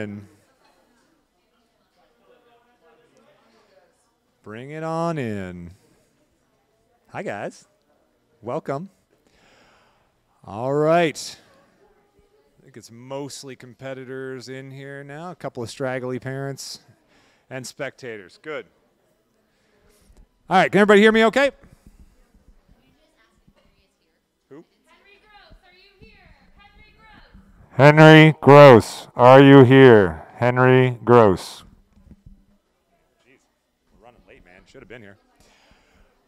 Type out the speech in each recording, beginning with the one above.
in. Bring it on in. Hi, guys. Welcome. All right. I think it's mostly competitors in here now, a couple of straggly parents and spectators. Good. All right, can everybody hear me okay? Henry Gross, are you here? Henry Gross. Jeez, we're running late, man. Should have been here.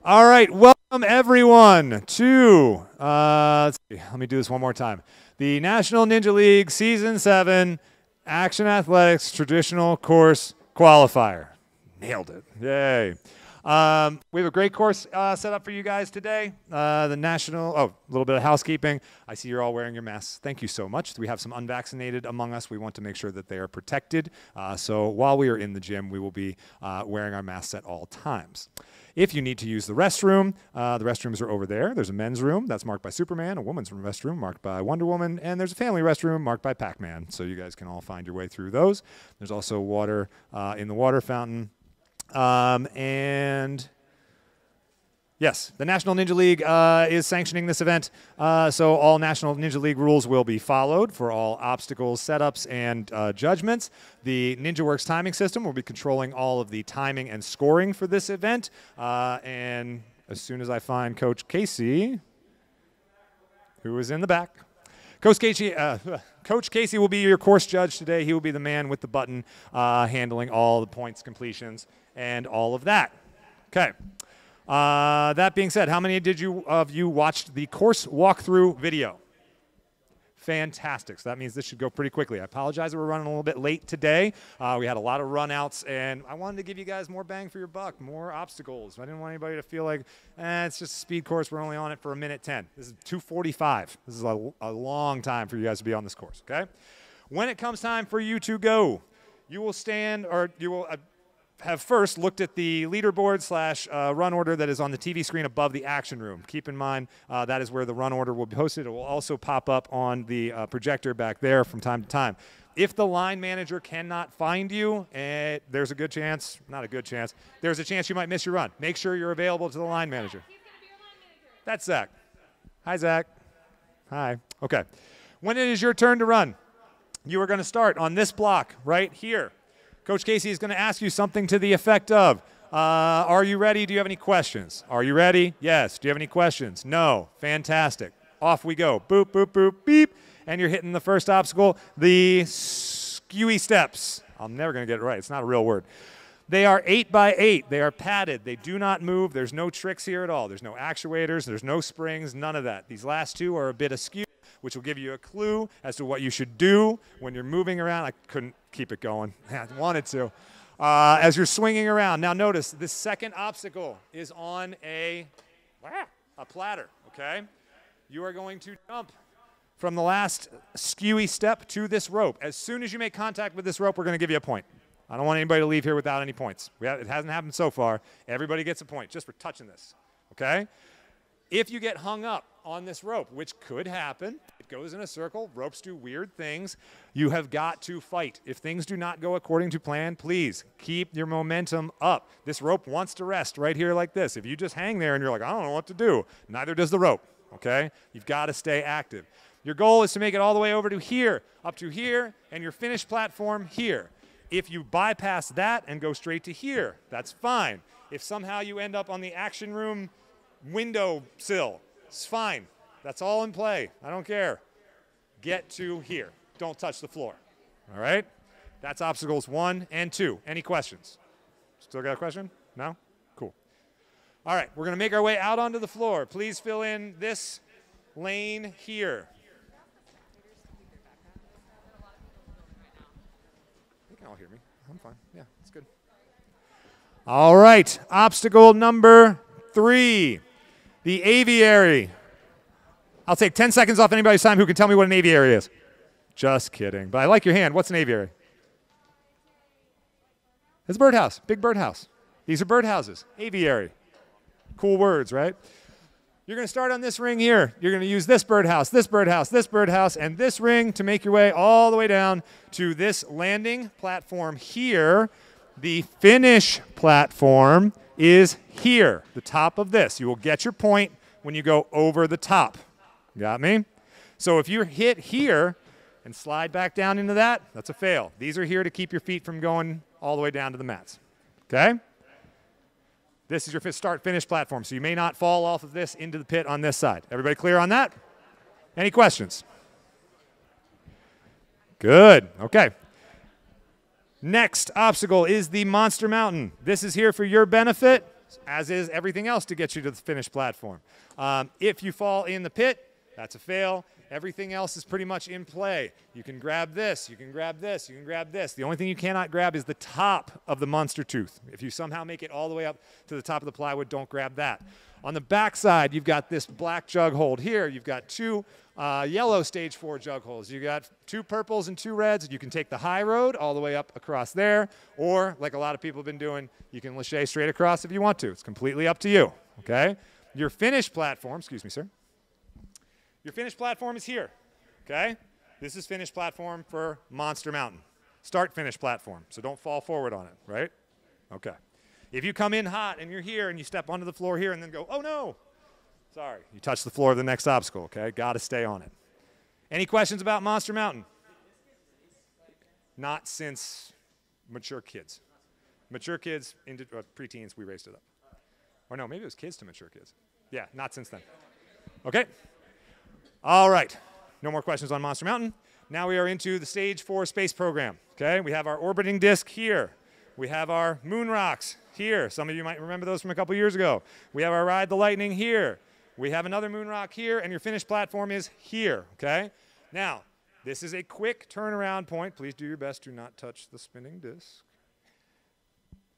All right, welcome everyone to, uh, let's see, let me do this one more time. The National Ninja League Season 7 Action Athletics Traditional Course Qualifier. Nailed it. Yay. Um, we have a great course uh, set up for you guys today. Uh, the national, oh, a little bit of housekeeping. I see you're all wearing your masks. Thank you so much. We have some unvaccinated among us. We want to make sure that they are protected. Uh, so while we are in the gym, we will be uh, wearing our masks at all times. If you need to use the restroom, uh, the restrooms are over there. There's a men's room that's marked by Superman, a woman's restroom marked by Wonder Woman, and there's a family restroom marked by Pac Man. So you guys can all find your way through those. There's also water uh, in the water fountain um, and yes, the National Ninja League uh, is sanctioning this event, uh, so all National Ninja League rules will be followed for all obstacles, setups, and uh, judgments. The NinjaWorks timing system will be controlling all of the timing and scoring for this event. Uh, and as soon as I find Coach Casey, who is in the back, Coach Casey, uh, Coach Casey will be your course judge today. He will be the man with the button uh, handling all the points completions and all of that. Okay. Uh, that being said, how many did you of you watched the course walkthrough video? Fantastic. So that means this should go pretty quickly. I apologize that we're running a little bit late today. Uh, we had a lot of runouts, and I wanted to give you guys more bang for your buck, more obstacles. I didn't want anybody to feel like, eh, it's just a speed course. We're only on it for a minute 10. This is 245. This is a, a long time for you guys to be on this course, okay? When it comes time for you to go, you will stand, or you will, uh, have first looked at the leaderboard slash uh, run order that is on the TV screen above the action room. Keep in mind uh, that is where the run order will be posted. It will also pop up on the uh, projector back there from time to time. If the line manager cannot find you, eh, there's a good chance, not a good chance, there's a chance you might miss your run. Make sure you're available to the line manager. That's Zach. Hi, Zach. Hi. Okay. When it is your turn to run, you are going to start on this block right here. Coach Casey is going to ask you something to the effect of uh, Are you ready? Do you have any questions? Are you ready? Yes. Do you have any questions? No. Fantastic. Off we go. Boop, boop, boop, beep. And you're hitting the first obstacle, the skewy steps. I'm never going to get it right. It's not a real word. They are eight by eight. They are padded. They do not move. There's no tricks here at all. There's no actuators. There's no springs. None of that. These last two are a bit askew which will give you a clue as to what you should do when you're moving around. I couldn't keep it going. I wanted to. Uh, as you're swinging around. Now notice this second obstacle is on a, a platter, okay? You are going to jump from the last skewy step to this rope. As soon as you make contact with this rope, we're going to give you a point. I don't want anybody to leave here without any points. Have, it hasn't happened so far. Everybody gets a point just for touching this, okay? If you get hung up on this rope, which could happen, goes in a circle, ropes do weird things, you have got to fight. If things do not go according to plan, please keep your momentum up. This rope wants to rest right here like this. If you just hang there and you're like, I don't know what to do, neither does the rope, okay? You've got to stay active. Your goal is to make it all the way over to here, up to here, and your finish platform here. If you bypass that and go straight to here, that's fine. If somehow you end up on the action room window sill. It's fine. That's all in play. I don't care. Get to here. Don't touch the floor. All right? That's obstacles one and two. Any questions? Still got a question? No? Cool. All right, we're going to make our way out onto the floor. Please fill in this lane here. You can all hear me. I'm fine. Yeah, it's good. All right, obstacle number three. The aviary. I'll take 10 seconds off anybody's time who can tell me what an aviary is. Just kidding. But I like your hand. What's an aviary? It's a birdhouse, big birdhouse. These are birdhouses. Aviary. Cool words, right? You're going to start on this ring here. You're going to use this birdhouse, this birdhouse, this birdhouse, and this ring to make your way all the way down to this landing platform here. The finish platform is here, the top of this. You will get your point when you go over the top. Got me? So if you hit here and slide back down into that, that's a fail. These are here to keep your feet from going all the way down to the mats. Okay? This is your start finish platform, so you may not fall off of this into the pit on this side. Everybody clear on that? Any questions? Good. Okay. Next obstacle is the Monster Mountain. This is here for your benefit, as is everything else to get you to the finish platform. Um, if you fall in the pit, that's a fail. Everything else is pretty much in play. You can grab this, you can grab this, you can grab this. The only thing you cannot grab is the top of the monster tooth. If you somehow make it all the way up to the top of the plywood, don't grab that. On the back side, you've got this black jug hold here. You've got two uh, yellow stage four jug holes. You've got two purples and two reds. You can take the high road all the way up across there, or like a lot of people have been doing, you can lache straight across if you want to. It's completely up to you, okay? Your finish platform, excuse me, sir. Your finished platform is here, okay? This is finished platform for Monster Mountain. Start finish platform, so don't fall forward on it, right? Okay. If you come in hot and you're here and you step onto the floor here and then go, oh no, sorry, you touch the floor of the next obstacle, okay? Got to stay on it. Any questions about Monster Mountain? Not since mature kids. Mature kids into uh, preteens, we raised it up. Or no, maybe it was kids to mature kids. Yeah, not since then. Okay. All right, no more questions on Monster Mountain. Now we are into the stage four space program. Okay, we have our orbiting disk here. We have our moon rocks here. Some of you might remember those from a couple years ago. We have our ride the lightning here. We have another moon rock here, and your finished platform is here. Okay, now this is a quick turnaround point. Please do your best to not touch the spinning disc.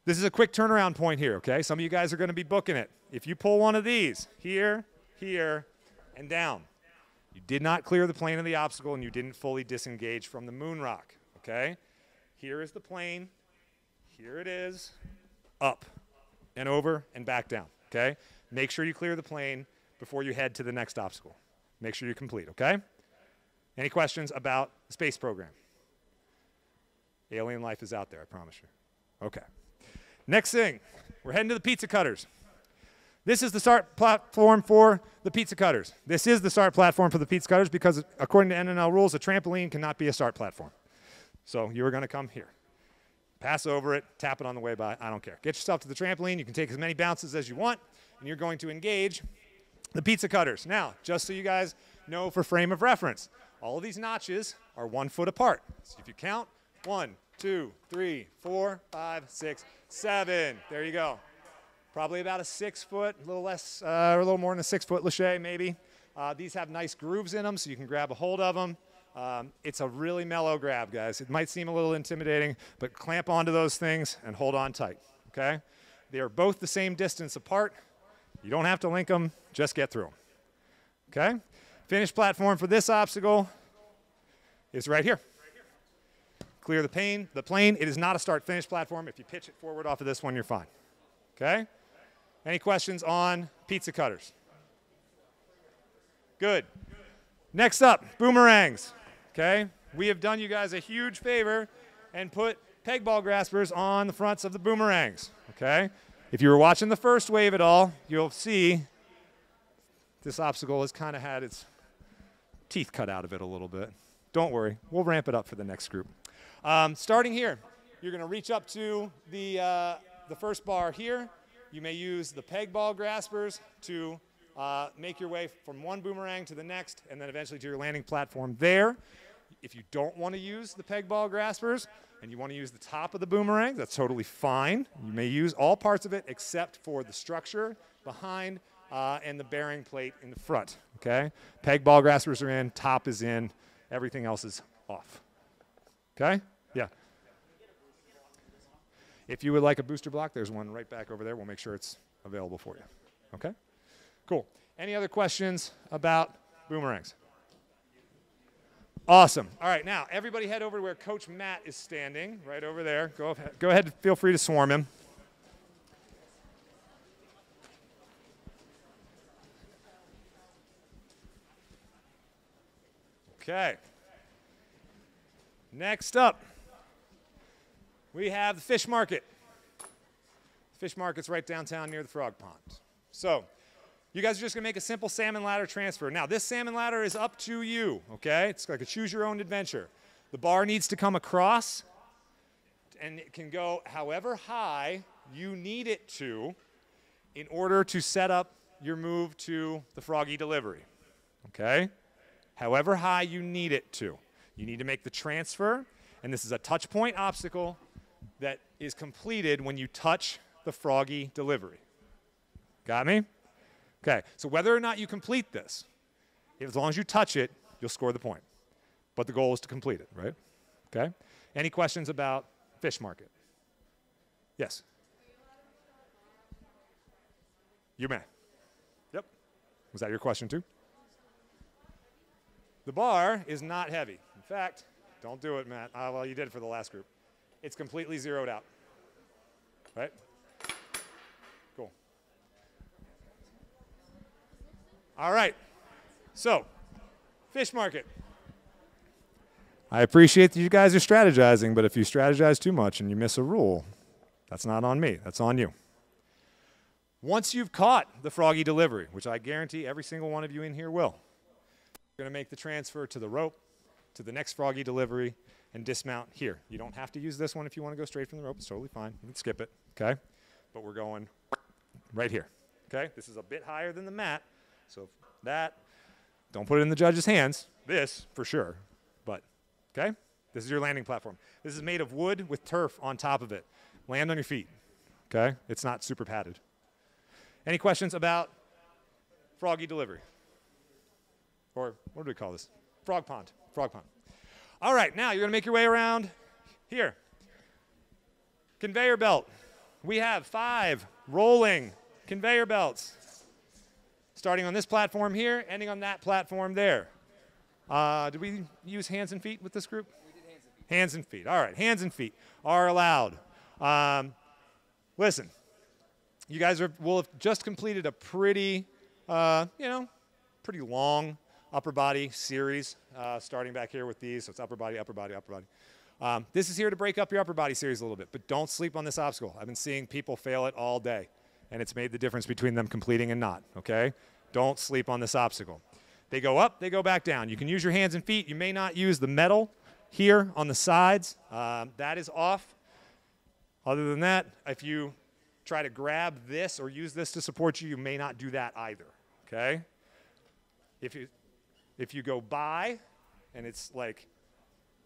This is a quick turnaround point here, okay? Some of you guys are going to be booking it. If you pull one of these, here, here, and down, you did not clear the plane of the obstacle and you didn't fully disengage from the moon rock, okay? Here is the plane. Here it is. Up and over and back down, okay? Make sure you clear the plane before you head to the next obstacle. Make sure you complete, okay? Any questions about the space program? Alien life is out there, I promise you. Okay. Next thing, we're heading to the pizza cutters. This is the start platform for the pizza cutters. This is the start platform for the pizza cutters because according to NNL rules, a trampoline cannot be a start platform. So you are going to come here. Pass over it, tap it on the way by, I don't care. Get yourself to the trampoline. You can take as many bounces as you want, and you're going to engage the pizza cutters. Now, just so you guys know for frame of reference, all of these notches are one foot apart. So if you count, one, two, three, four, five, six, seven. There you go probably about a six foot, a little less, uh, or a little more than a six foot lache maybe. Uh, these have nice grooves in them so you can grab a hold of them. Um, it's a really mellow grab, guys. It might seem a little intimidating, but clamp onto those things and hold on tight, okay? They are both the same distance apart. You don't have to link them, just get through them, okay? Finish platform for this obstacle is right here. Clear the plane. The plane, it is not a start-finish platform. If you pitch it forward off of this one, you're fine, okay? Any questions on pizza cutters? Good. Next up, boomerangs. Okay? We have done you guys a huge favor and put peg ball graspers on the fronts of the boomerangs. Okay? If you were watching the first wave at all, you'll see this obstacle has kind of had its teeth cut out of it a little bit. Don't worry, we'll ramp it up for the next group. Um, starting here, you're going to reach up to the, uh, the first bar here. You may use the peg ball graspers to uh, make your way from one boomerang to the next and then eventually to your landing platform there. If you don't want to use the peg ball graspers and you want to use the top of the boomerang, that's totally fine. You may use all parts of it except for the structure behind uh, and the bearing plate in the front. Okay? Peg ball graspers are in, top is in, everything else is off. Okay? If you would like a booster block, there's one right back over there. We'll make sure it's available for you. Okay? Cool. Any other questions about boomerangs? Awesome. All right, now everybody head over to where Coach Matt is standing, right over there. Go, ahead, go ahead, feel free to swarm him. Okay. Next up we have the fish market. The fish market's right downtown near the frog pond. So, you guys are just gonna make a simple salmon ladder transfer. Now, this salmon ladder is up to you, okay? It's like a choose your own adventure. The bar needs to come across and it can go however high you need it to in order to set up your move to the froggy delivery, okay? However high you need it to. You need to make the transfer, and this is a touch point obstacle that is completed when you touch the froggy delivery. Got me? Okay, so whether or not you complete this, as long as you touch it, you'll score the point. But the goal is to complete it, right? Okay? Any questions about fish market? Yes? You may. Yep. Was that your question too? The bar is not heavy. In fact, don't do it, Matt. Uh, well, you did it for the last group. It's completely zeroed out. Right? Cool. All right. So, fish market. I appreciate that you guys are strategizing, but if you strategize too much and you miss a rule, that's not on me. That's on you. Once you've caught the froggy delivery, which I guarantee every single one of you in here will, you're going to make the transfer to the rope, to the next froggy delivery, and dismount here. You don't have to use this one if you want to go straight from the rope. It's totally fine. You can skip it, okay? But we're going right here, okay? This is a bit higher than the mat, so that, don't put it in the judge's hands. This, for sure, but, okay? This is your landing platform. This is made of wood with turf on top of it. Land on your feet, okay? It's not super padded. Any questions about froggy delivery? Or what do we call this? Frog pond. Frog pond. All right, now you're going to make your way around here. Conveyor belt. We have five rolling conveyor belts. Starting on this platform here, ending on that platform there. Uh, did we use hands and feet with this group? We did hands and feet. Hands and feet. All right, hands and feet are allowed. Um, listen, you guys are, will have just completed a pretty, uh, you know, pretty long upper body series, uh, starting back here with these. So it's upper body, upper body, upper body. Um, this is here to break up your upper body series a little bit, but don't sleep on this obstacle. I've been seeing people fail it all day, and it's made the difference between them completing and not, okay? Don't sleep on this obstacle. They go up, they go back down. You can use your hands and feet. You may not use the metal here on the sides. Um, that is off. Other than that, if you try to grab this or use this to support you, you may not do that either, okay? If you, if you go by and it's like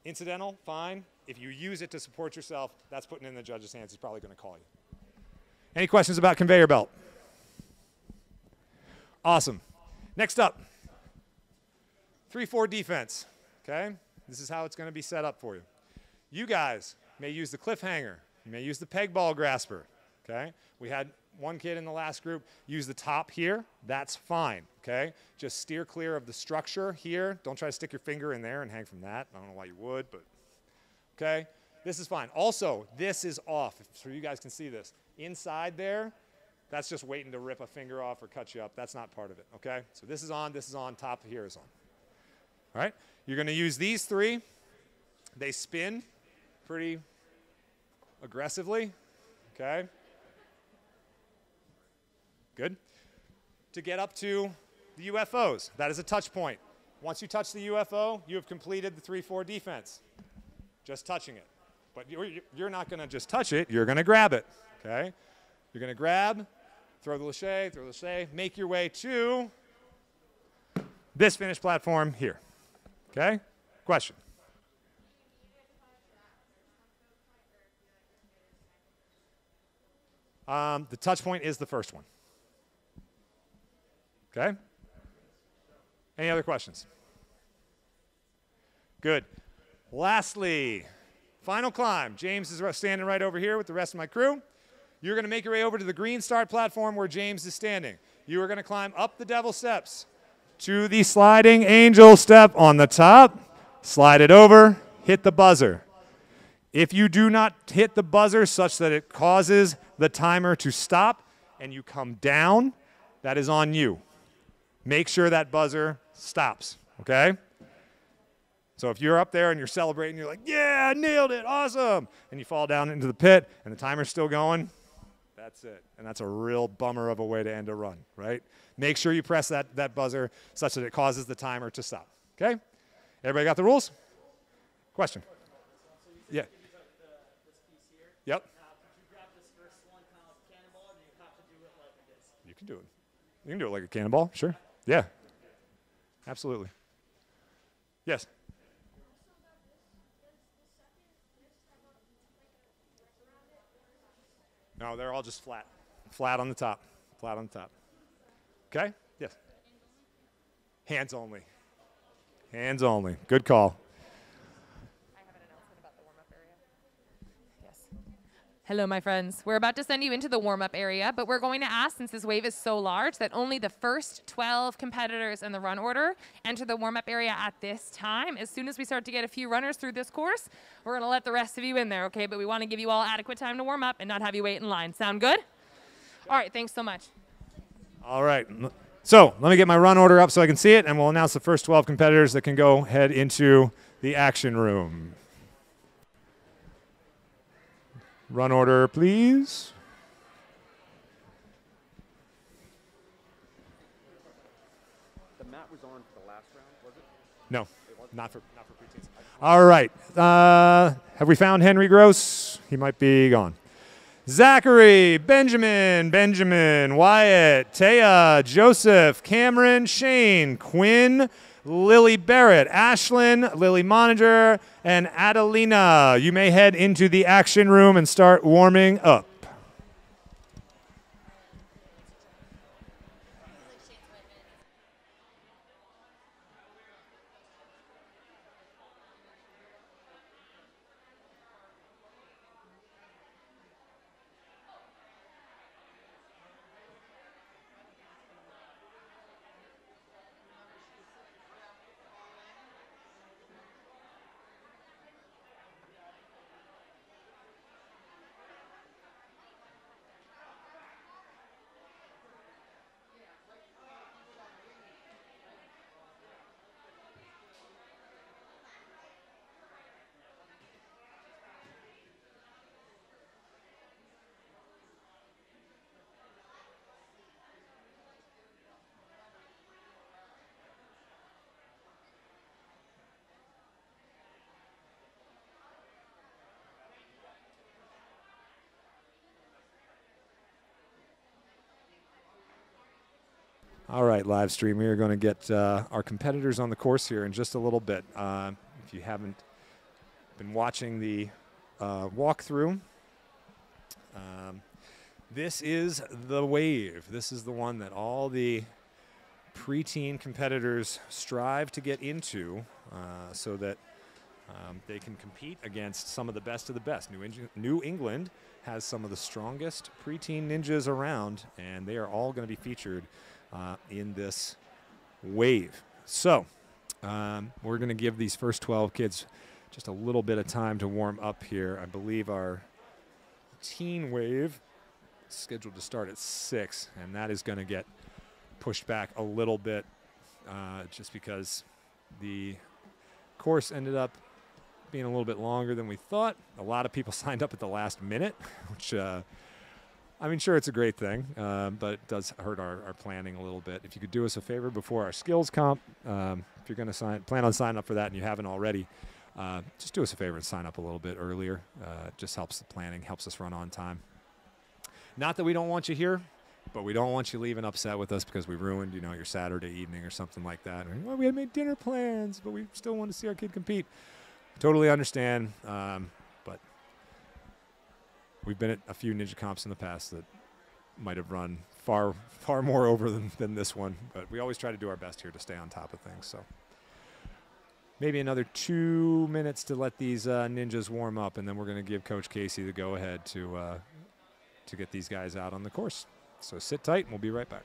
incidental, fine. If you use it to support yourself, that's putting in the judge's hands. He's probably going to call you. Any questions about conveyor belt? Awesome. Next up, 3-4 defense, okay? This is how it's going to be set up for you. You guys may use the cliffhanger. You may use the peg ball grasper, okay? We had one kid in the last group use the top here. That's fine, okay? Just steer clear of the structure here. Don't try to stick your finger in there and hang from that. I don't know why you would, but okay? This is fine. Also, this is off, so you guys can see this. Inside there, that's just waiting to rip a finger off or cut you up. That's not part of it, okay? So this is on, this is on, top here is on. All right? You're going to use these three. They spin pretty aggressively, okay? Good. To get up to the UFOs, that is a touch point. Once you touch the UFO, you have completed the 3-4 defense. Just touching it. But you're not going to just touch it, you're going to grab it, okay? You're going to grab, throw the lache, throw the lache, make your way to this finished platform here. Okay? Question? Um, the touch point is the first one. Okay? Any other questions? Good. Lastly, final climb. James is standing right over here with the rest of my crew. You're going to make your way over to the green start platform where James is standing. You are going to climb up the devil steps to the sliding angel step on the top. Slide it over, hit the buzzer. If you do not hit the buzzer such that it causes the timer to stop and you come down, that is on you. Make sure that buzzer stops, okay? So if you're up there and you're celebrating, you're like, yeah, I nailed it, awesome. And you fall down into the pit and the timer's still going, that's it. And that's a real bummer of a way to end a run, right? Make sure you press that, that buzzer such that it causes the timer to stop. Okay? Everybody got the rules? Question? Yeah. Yep. You can do it. You can do it like a cannonball, sure. Yeah. Absolutely. Yes. No, they're all just flat. Flat on the top. Flat on the top. Okay? Yes. Hands only. Hands only. Good call. Hello, my friends. We're about to send you into the warm up area, but we're going to ask, since this wave is so large, that only the first 12 competitors in the run order enter the warm up area at this time. As soon as we start to get a few runners through this course, we're going to let the rest of you in there, okay? But we want to give you all adequate time to warm up and not have you wait in line. Sound good? All right, thanks so much. All right. So let me get my run order up so I can see it, and we'll announce the first 12 competitors that can go head into the action room. Run order, please. The mat was on for the last round, was it? No, not for not for preteens. All right. Uh, have we found Henry Gross? He might be gone. Zachary, Benjamin, Benjamin, Wyatt, Taya, Joseph, Cameron, Shane, Quinn, Lily Barrett, Ashlyn, Lily Moninger, and Adelina. You may head into the action room and start warming up. All right, live stream. We are going to get uh, our competitors on the course here in just a little bit. Uh, if you haven't been watching the uh, walkthrough, um, this is the wave. This is the one that all the preteen competitors strive to get into uh, so that um, they can compete against some of the best of the best. New, New England has some of the strongest preteen ninjas around, and they are all going to be featured uh, in this wave. So um, we're going to give these first 12 kids just a little bit of time to warm up here. I believe our teen wave is scheduled to start at 6, and that is going to get pushed back a little bit uh, just because the course ended up being a little bit longer than we thought. A lot of people signed up at the last minute, which uh, I mean, sure, it's a great thing, uh, but it does hurt our, our planning a little bit. If you could do us a favor before our skills comp, um, if you're going to sign, plan on signing up for that and you haven't already, uh, just do us a favor and sign up a little bit earlier. Uh, just helps the planning, helps us run on time. Not that we don't want you here, but we don't want you leaving upset with us because we ruined, you know, your Saturday evening or something like that. Or, well, we had made dinner plans, but we still want to see our kid compete. Totally understand. Um, we've been at a few ninja comps in the past that might have run far far more over than, than this one but we always try to do our best here to stay on top of things so. Maybe another two minutes to let these uh, ninjas warm up and then we're going to give coach casey the go ahead to uh, to get these guys out on the course. So sit tight and we'll be right back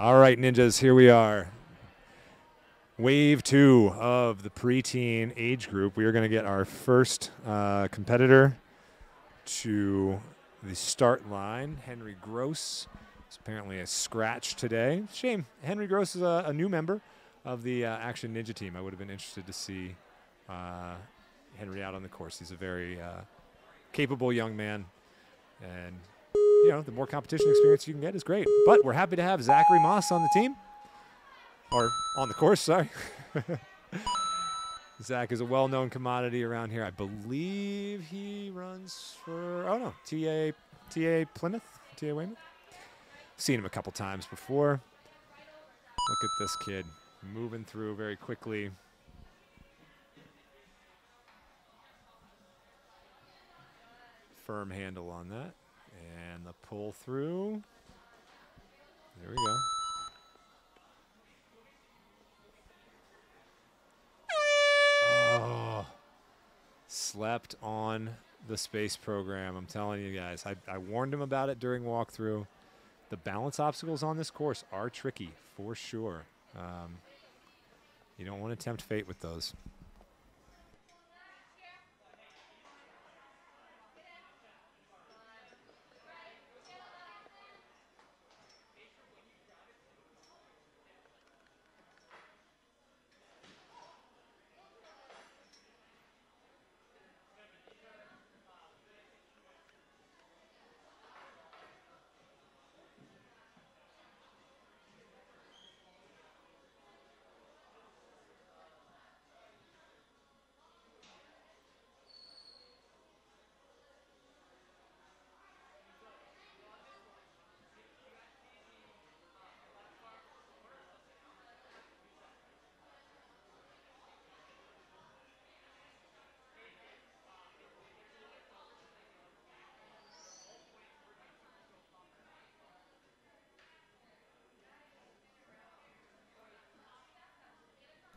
All right, ninjas, here we are. Wave two of the preteen age group. We are going to get our first uh, competitor to the start line. Henry Gross is apparently a scratch today. Shame. Henry Gross is a, a new member of the uh, Action Ninja team. I would have been interested to see uh, Henry out on the course. He's a very uh, capable young man, and you know the more competition experience you can get is great. But we're happy to have Zachary Moss on the team, or on the course. Sorry. Zach is a well-known commodity around here. I believe he runs for oh no, TA TA Plymouth, TA Weymouth. Seen him a couple times before. Look at this kid moving through very quickly. Firm handle on that. And the pull through. There we go. Oh, slept on the space program. I'm telling you guys. I, I warned him about it during walkthrough. The balance obstacles on this course are tricky for sure. Um, you don't want to tempt fate with those.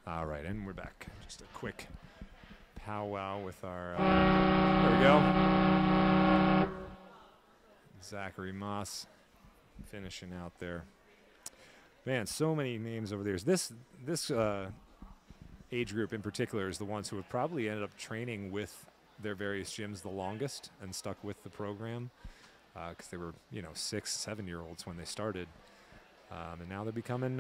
All right, and we're back. Just a quick powwow with our. Uh, there we go. Zachary Moss finishing out there. Man, so many names over there. This this uh, age group in particular is the ones who have probably ended up training with their various gyms the longest and stuck with the program because they were you know six, seven year olds when they started, um, and now they're becoming.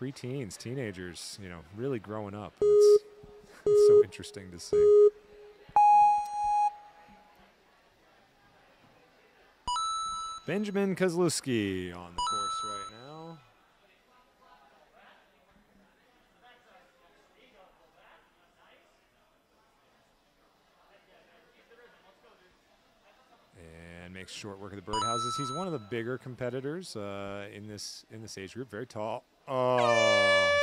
Preteens, teenagers, you know, really growing up. It's, it's so interesting to see. Benjamin Kozlowski on the course right now. And makes short work of the birdhouses. He's one of the bigger competitors uh, in this in this age group. Very tall. Oh,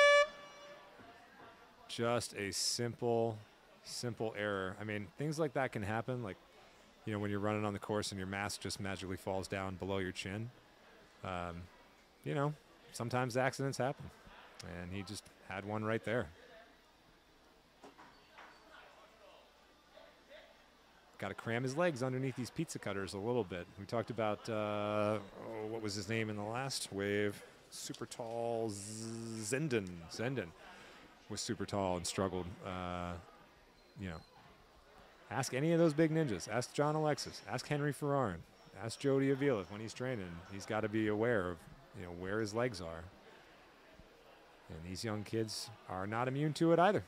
just a simple, simple error. I mean, things like that can happen. Like, you know, when you're running on the course and your mask just magically falls down below your chin. Um, you know, sometimes accidents happen, and he just had one right there. Got to cram his legs underneath these pizza cutters a little bit. We talked about uh, oh, what was his name in the last wave? Super tall Zenden. Zenden was super tall and struggled. Uh, you know, ask any of those big ninjas. Ask John Alexis. Ask Henry Ferrarin. Ask Jody Avila when he's training. He's got to be aware of you know where his legs are. And these young kids are not immune to it either.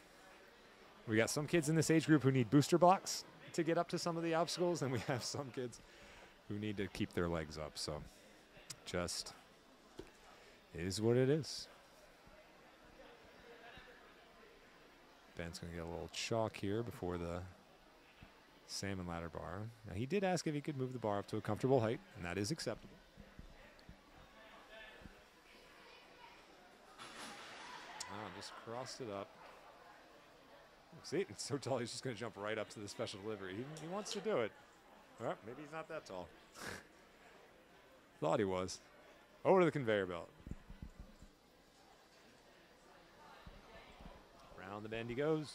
We got some kids in this age group who need booster blocks to get up to some of the obstacles, and we have some kids who need to keep their legs up. So just is what it is. Ben's going to get a little chalk here before the salmon ladder bar. Now, he did ask if he could move the bar up to a comfortable height, and that is acceptable. Ah, just crossed it up. See, it's so tall, he's just going to jump right up to the special delivery. He, he wants to do it. Well, maybe he's not that tall. Thought he was. Over to the conveyor belt. Round the bend he goes.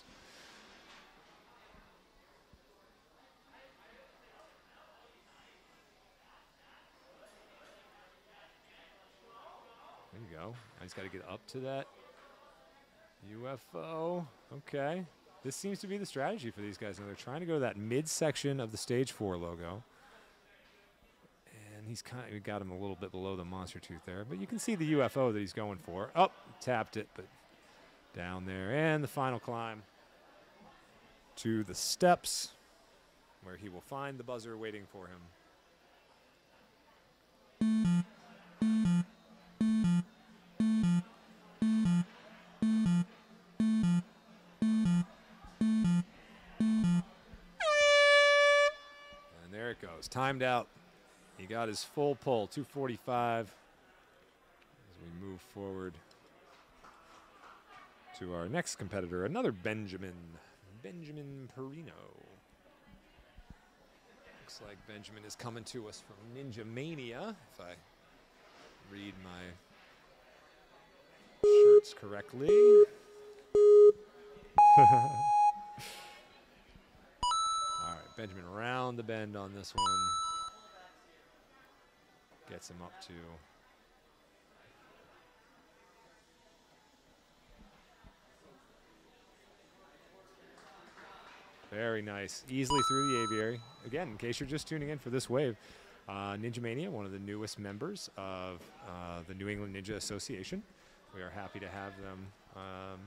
There you go. Now he's got to get up to that UFO. Okay. This seems to be the strategy for these guys. Now they're trying to go to that midsection of the stage four logo. And he's kind of got him a little bit below the monster tooth there. But you can see the UFO that he's going for. Up, tapped it, but down there. And the final climb to the steps where he will find the buzzer waiting for him. And there it goes. Timed out. He got his full pull, 245. As we move forward to our next competitor, another Benjamin. Benjamin Perino. Looks like Benjamin is coming to us from Ninja Mania, if I read my shirts correctly. All right, Benjamin around the bend on this one. Gets him up to Very nice. Easily through the aviary. Again, in case you're just tuning in for this wave, uh, Ninja Mania, one of the newest members of uh, the New England Ninja Association. We are happy to have them um,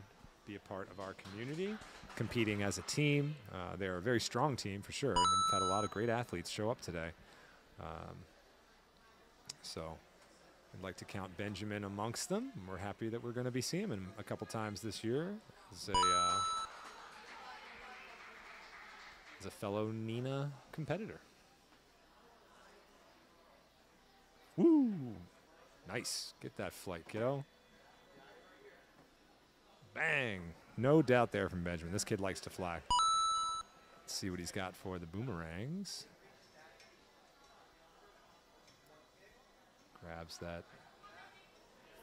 be a part of our community, competing as a team. Uh, they're a very strong team for sure, and we've had a lot of great athletes show up today. Um, so I'd like to count Benjamin amongst them. We're happy that we're going to be seeing him a couple times this year as a uh, as a fellow Nina competitor. Woo! Nice. Get that flight, kiddo. Bang! No doubt there from Benjamin. This kid likes to fly. Let's see what he's got for the boomerangs. Grabs that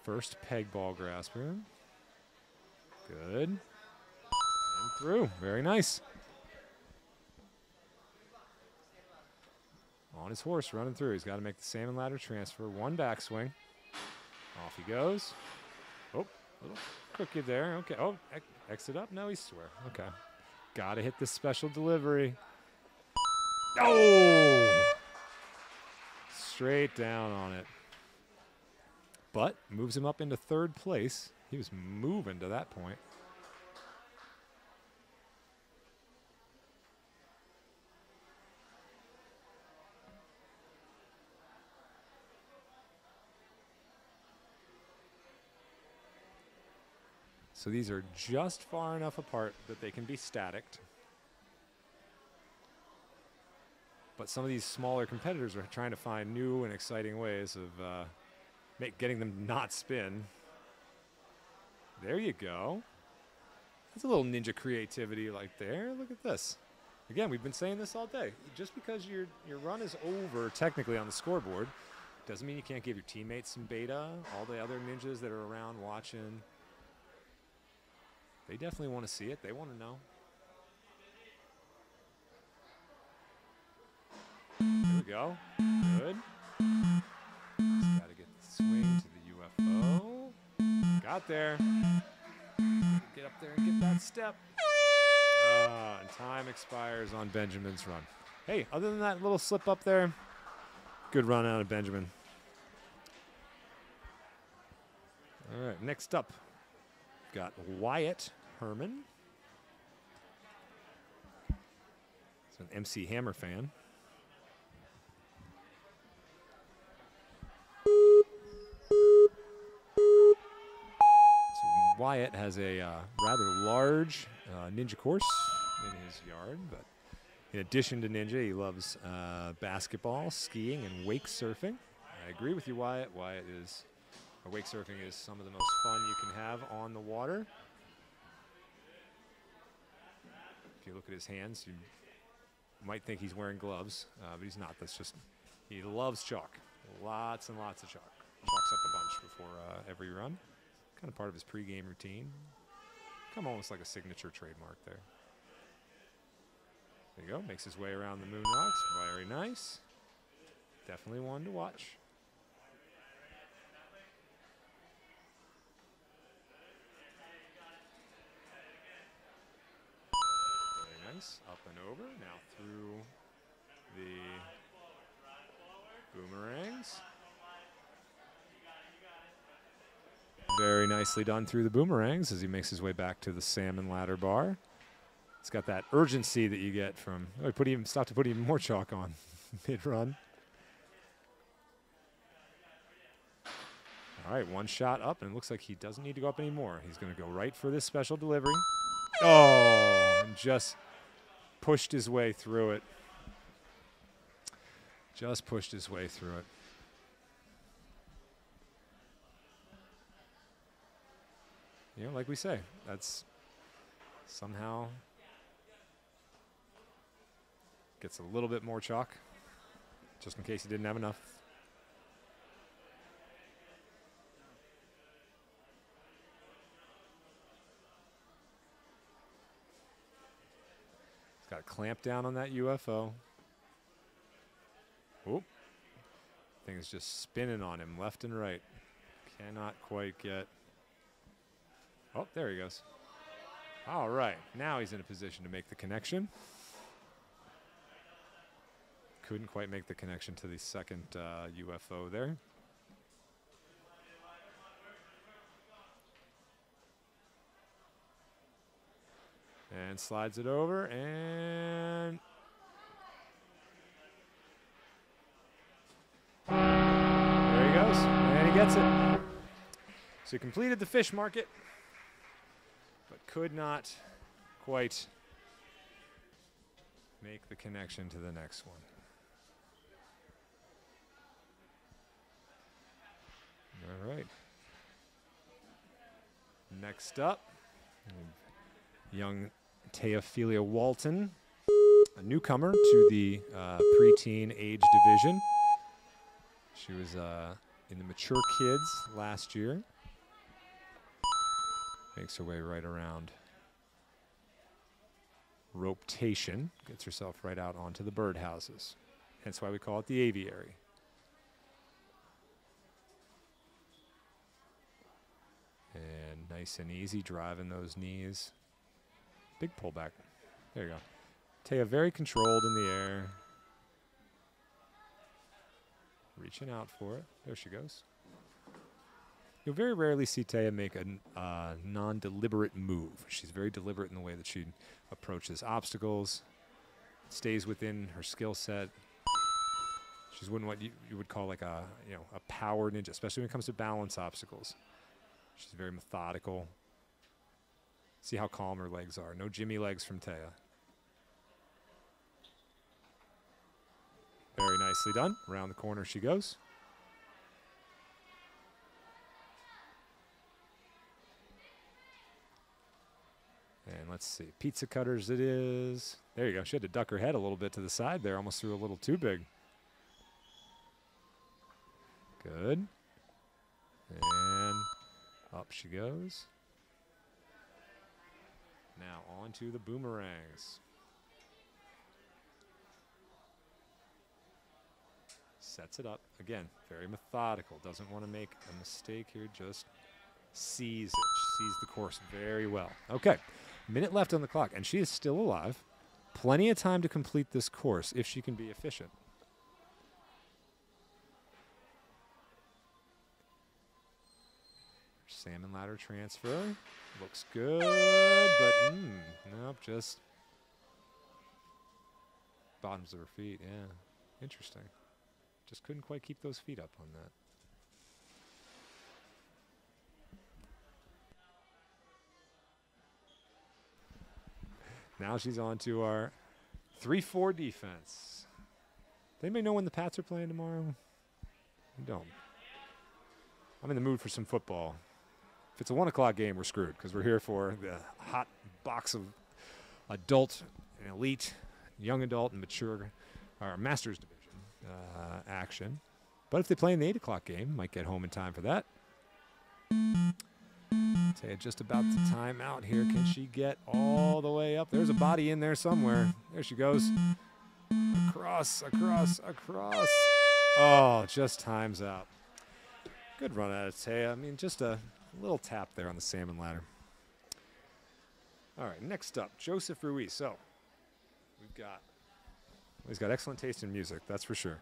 first peg ball grasper. Good. And through. Very nice. On his horse, running through. He's got to make the salmon ladder transfer. One backswing. Off he goes. Oh, little crooked there. Okay. Oh, ex- exit up. No, he's square. Okay. Got to hit the special delivery. Oh! Straight down on it. But moves him up into third place. He was moving to that point. So these are just far enough apart that they can be staticked. But some of these smaller competitors are trying to find new and exciting ways of uh, make, getting them not spin. There you go. That's a little ninja creativity right there. Look at this. Again, we've been saying this all day. Just because your your run is over technically on the scoreboard, doesn't mean you can't give your teammates some beta. All the other ninjas that are around watching, they definitely want to see it. They want to know. There we go. Good. Just got to get the swing to the UFO. Got there. Get up there and get that step. Ah, and time expires on Benjamin's run. Hey, other than that little slip up there, good run out of Benjamin. All right, next up, got Wyatt Herman. He's an MC Hammer fan. So Wyatt has a uh, rather large uh, ninja course in his yard, but in addition to ninja, he loves uh, basketball, skiing, and wake surfing. I agree with you, Wyatt. Wyatt is, wake surfing is some of the most fun you can have on the water. If you look at his hands, you might think he's wearing gloves, uh, but he's not. That's just, he loves chalk. Lots and lots of chalk. Chalks up a bunch before uh, every run. Kind of part of his pregame routine. Of almost like a signature trademark there. There you go. Makes his way around the moon rocks. Very nice. Definitely one to watch. over. Now through the boomerangs. Very nicely done through the boomerangs as he makes his way back to the salmon ladder bar. It's got that urgency that you get from. Oh, put even stop to put even more chalk on mid run. All right, one shot up, and it looks like he doesn't need to go up anymore. He's going to go right for this special delivery. Oh, and just pushed his way through it. Just pushed his way through it. You know, like we say, that's somehow gets a little bit more chalk, just in case he didn't have enough. Clamp down on that UFO. Oop. Thing's just spinning on him left and right. Cannot quite get. Oh, there he goes. All right. Now he's in a position to make the connection. Couldn't quite make the connection to the second uh, UFO there. And slides it over and there he goes. And he gets it. So he completed the fish market, but could not quite make the connection to the next one. All right. Next up, young Teophilia Walton, a newcomer to the uh, preteen age division. She was uh, in the mature kids last year. Makes her way right around rotation, gets herself right out onto the birdhouses. That's why we call it the aviary. And nice and easy, driving those knees. Big pullback. There you go. Taya very controlled in the air. Reaching out for it. There she goes. You'll very rarely see Taya make a uh, non deliberate move. She's very deliberate in the way that she approaches obstacles, stays within her skill set. She's one what you, you would call like a you know a power ninja, especially when it comes to balance obstacles. She's very methodical. See how calm her legs are. No Jimmy legs from Taya. Very nicely done. Around the corner she goes. And let's see. Pizza cutters it is. There you go. She had to duck her head a little bit to the side there. Almost threw a little too big. Good. And up she goes. Now on to the boomerangs. Sets it up. Again, very methodical. Doesn't want to make a mistake here. Just sees it. Sees the course very well. Okay. Minute left on the clock, and she is still alive. Plenty of time to complete this course if she can be efficient. Salmon ladder transfer. Looks good, but mm, nope, just bottoms of her feet. Yeah, interesting. Just couldn't quite keep those feet up on that. Now she's on to our 3 4 defense. Does anybody know when the Pats are playing tomorrow? I don't. I'm in the mood for some football. If it's a 1 o'clock game, we're screwed because we're here for the hot box of adult and elite, young adult, and mature, our master's division uh, action. But if they play in the 8 o'clock game, might get home in time for that. Taya just about to time out here. Can she get all the way up? There's a body in there somewhere. There she goes. Across, across, across. Oh, just times out. Good run out of Taya. I mean, just a little tap there on the salmon ladder. All right, next up, Joseph Ruiz. So we've got, he's got excellent taste in music, that's for sure.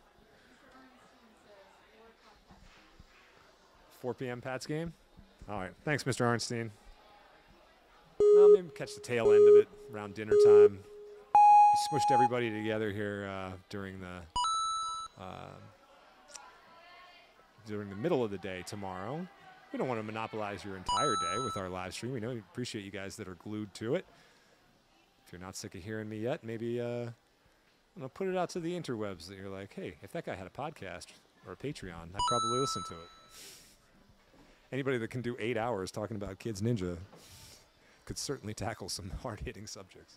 4 p.m. Pat's game. All right. Thanks, Mr. Arnstein. Well, maybe catch the tail end of it around dinner time. We smushed everybody together here uh, during the uh, during the middle of the day tomorrow. We don't want to monopolize your entire day with our live stream. We know we appreciate you guys that are glued to it. If you're not sick of hearing me yet, maybe uh, gonna put it out to the interwebs that you're like, hey, if that guy had a podcast or a Patreon, I'd probably listen to it. Anybody that can do eight hours talking about Kids Ninja could certainly tackle some hard hitting subjects.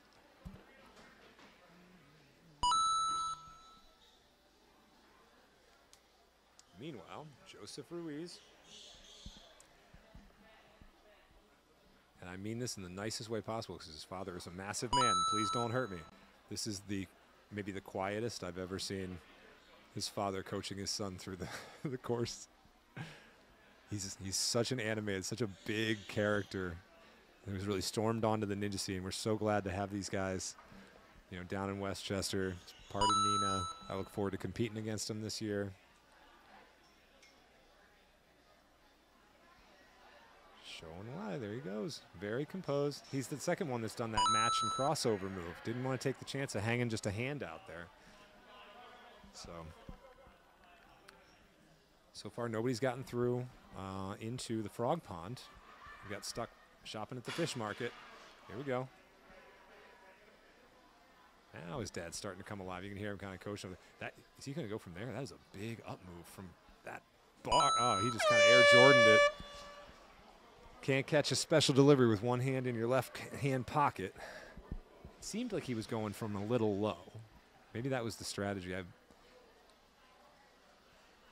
Meanwhile, Joseph Ruiz. And I mean this in the nicest way possible because his father is a massive man. Please don't hurt me. This is the maybe the quietest I've ever seen his father coaching his son through the, the course. He's, he's such an animated, such a big character. He was really stormed onto the ninja scene. We're so glad to have these guys, you know, down in Westchester. It's part of Nina. I look forward to competing against them this year. Showing why. There he goes. Very composed. He's the second one that's done that match and crossover move. Didn't want to take the chance of hanging just a hand out there. So, so far nobody's gotten through uh, into the frog pond. We got stuck shopping at the fish market. Here we go. Now his dad's starting to come alive. You can hear him kind of coaching. That is he going to go from there? That is a big up move from that bar. Oh, he just kind of air Jordaned it. Can't catch a special delivery with one hand in your left hand pocket. It Seemed like he was going from a little low. Maybe that was the strategy. I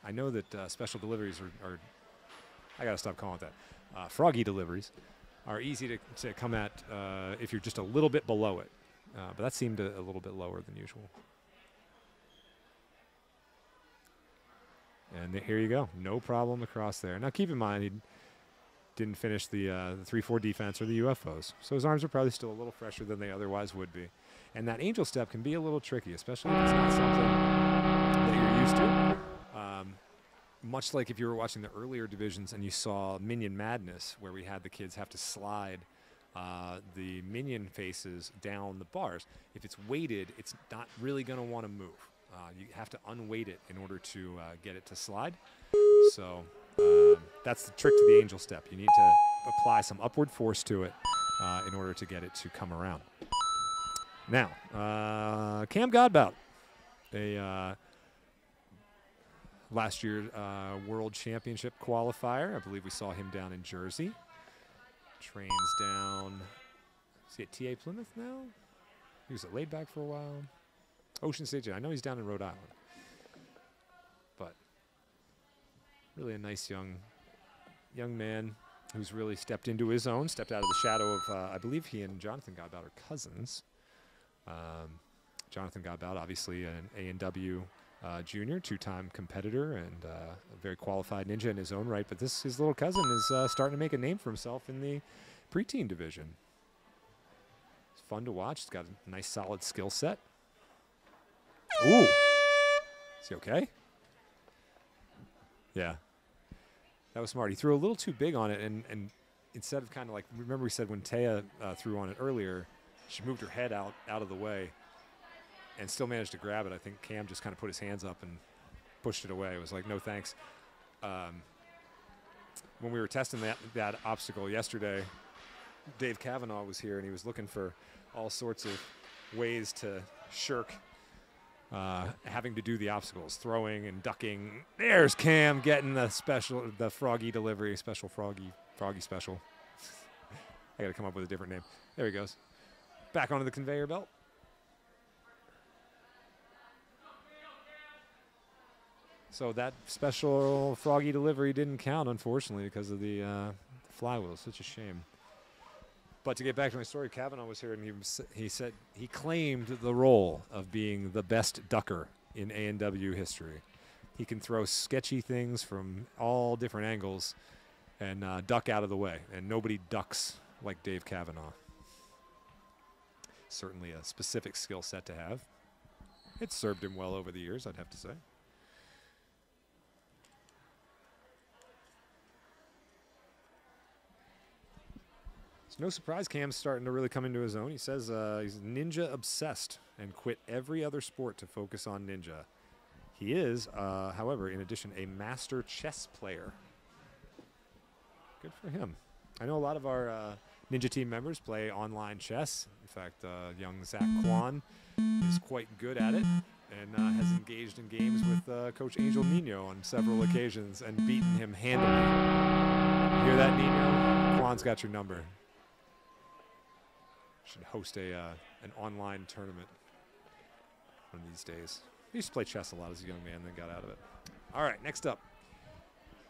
I know that uh, special deliveries are, are I gotta stop calling it that. Uh, froggy deliveries are easy to, to come at uh, if you're just a little bit below it. Uh, but that seemed a, a little bit lower than usual. And here you go. No problem across there. Now keep in mind, didn't finish the, uh, the 3 4 defense or the UFOs. So his arms are probably still a little fresher than they otherwise would be. And that angel step can be a little tricky, especially if it's not something that you're used to. Um, much like if you were watching the earlier divisions and you saw Minion Madness, where we had the kids have to slide uh, the minion faces down the bars. If it's weighted, it's not really going to want to move. Uh, you have to unweight it in order to uh, get it to slide. So um, that's the trick to the angel step. You need to apply some upward force to it uh, in order to get it to come around. Now, uh, Cam Godbout, a uh, last year uh, World Championship qualifier. I believe we saw him down in Jersey. Trains down. Is he at TA Plymouth now? He was at laid back for a while. Ocean State. I know he's down in Rhode Island. But really a nice young young man who's really stepped into his own, stepped out of the shadow of, uh, I believe he and Jonathan Godbout are cousins. Um, Jonathan Godbout, obviously an ANW uh, junior, two-time competitor, and uh, a very qualified ninja in his own right. But this, his little cousin, is uh, starting to make a name for himself in the preteen division. It's fun to watch. He's got a nice, solid skill set. Ooh, is he okay? Yeah, that was smart. He threw a little too big on it, and, and instead of kind of like remember we said when Taya uh, threw on it earlier, she moved her head out out of the way, and still managed to grab it. I think Cam just kind of put his hands up and pushed it away. It was like no thanks. Um, when we were testing that that obstacle yesterday, Dave Kavanaugh was here and he was looking for all sorts of ways to shirk uh, having to do the obstacles, throwing and ducking. There's Cam getting the special, the froggy delivery, special froggy, froggy special. I got to come up with a different name. There he goes. Back onto the conveyor belt. So that special froggy delivery didn't count, unfortunately, because of the uh, flywheel. Such a shame. But to get back to my story, Kavanaugh was here, and he he said he claimed the role of being the best ducker in A and W history. He can throw sketchy things from all different angles and uh, duck out of the way, and nobody ducks like Dave Kavanaugh. Certainly a specific skill set to have. It's served him well over the years, I'd have to say. It's no surprise Cam's starting to really come into his own. He says uh, he's ninja obsessed and quit every other sport to focus on ninja. He is, uh, however, in addition, a master chess player. Good for him. I know a lot of our uh, Ninja team members play online chess. In fact, uh, young Zach Kwan is quite good at it and uh, has engaged in games with uh, Coach Angel Nino on several occasions and beaten him handily. You hear that, Nino? Kwan's got your number. Should host a uh, an online tournament one of these days. I used to play chess a lot as a young man, then got out of it. All right, next up.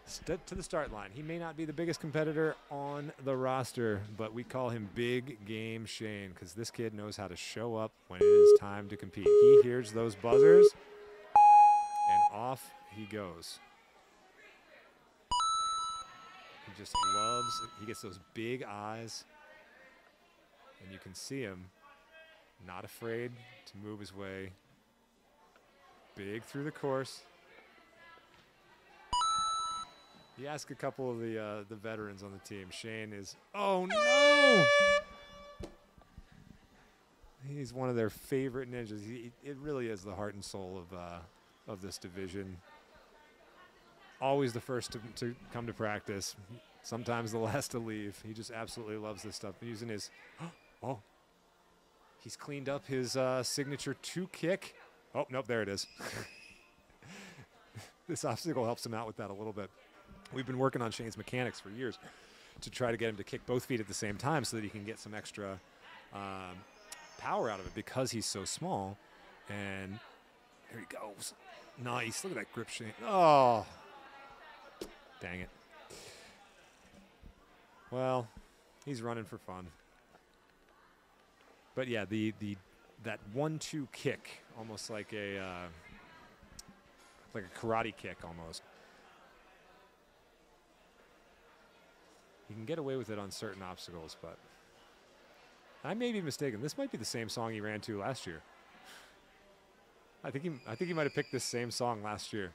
Step to the start line. He may not be the biggest competitor on the roster, but we call him Big Game Shane because this kid knows how to show up when it is time to compete. He hears those buzzers, and off he goes. He just loves, he gets those big eyes, and you can see him not afraid to move his way big through the course. You ask a couple of the uh, the veterans on the team. Shane is, oh no! He's one of their favorite ninjas. He, it really is the heart and soul of uh, of this division. Always the first to, to come to practice. Sometimes the last to leave. He just absolutely loves this stuff. Using his, oh, he's cleaned up his uh, signature two kick. Oh nope, there it is. this obstacle helps him out with that a little bit. We've been working on Shane's mechanics for years to try to get him to kick both feet at the same time so that he can get some extra um, power out of it because he's so small. And here he goes. Nice. Look at that grip, Shane. Oh, dang it. Well, he's running for fun. But yeah, the the that one-two kick, almost like a uh, like a karate kick, almost. You can get away with it on certain obstacles, but I may be mistaken. This might be the same song he ran to last year. I think he, I think he might have picked this same song last year.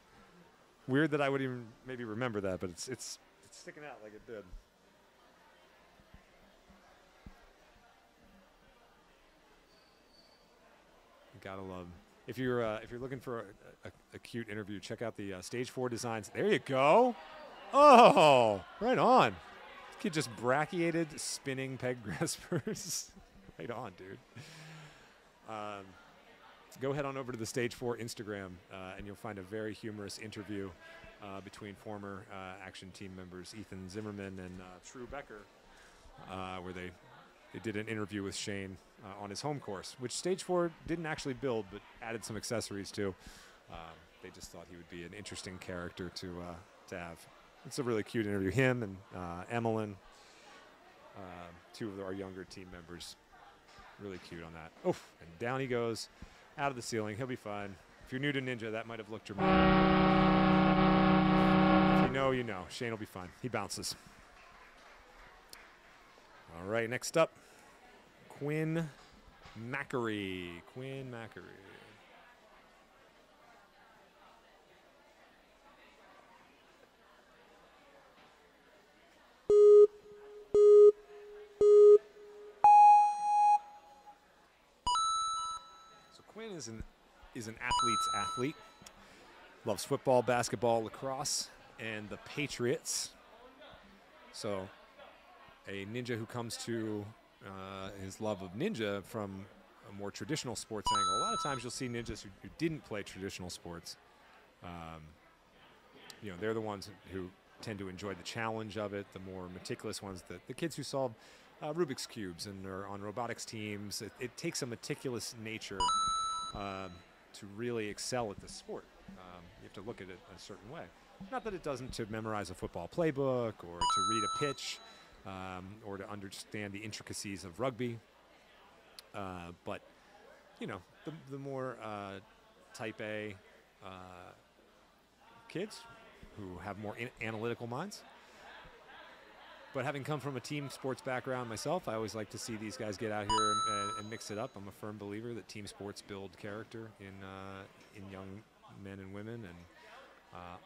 Weird that I would even maybe remember that, but it's it's it's sticking out like it did. Gotta love. If you're uh, if you're looking for a, a, a cute interview, check out the uh, Stage Four designs. There you go. Oh, right on. Kid just brachiated spinning peg graspers. right on, dude. Um, go head on over to the Stage 4 Instagram, uh, and you'll find a very humorous interview uh, between former uh, action team members Ethan Zimmerman and uh, True Becker, where they, they did an interview with Shane uh, on his home course, which Stage 4 didn't actually build, but added some accessories to. Um, they just thought he would be an interesting character to, to have it's a really cute interview. Him and uh, Emmeline, uh, two of our younger team members, really cute on that. Oh, and down he goes, out of the ceiling. He'll be fine. If you're new to Ninja, that might have looked dramatic. If you know, you know. Shane will be fine. He bounces. All right, next up, Quinn Mackery. Quinn Mackery. So Quinn is an is an athlete's athlete. Loves football, basketball, lacrosse, and the Patriots. So, a ninja who comes to uh, his love of ninja from a more traditional sports angle. A lot of times you'll see ninjas who, who didn't play traditional sports. Um, you know, they're the ones who tend to enjoy the challenge of it. The more meticulous ones, the, the kids who solve uh, Rubik's cubes and are on robotics teams. It, it takes a meticulous nature um, to really excel at the sport. Um, you have to look at it a certain way. Not that it doesn't to memorize a football playbook or to read a pitch um, or to understand the intricacies of rugby. Uh, but, you know, the, the more uh, type A uh, kids who have more analytical minds but having come from a team sports background myself, I always like to see these guys get out here and, and, and mix it up. I'm a firm believer that team sports build character in uh, in young men and women, and uh,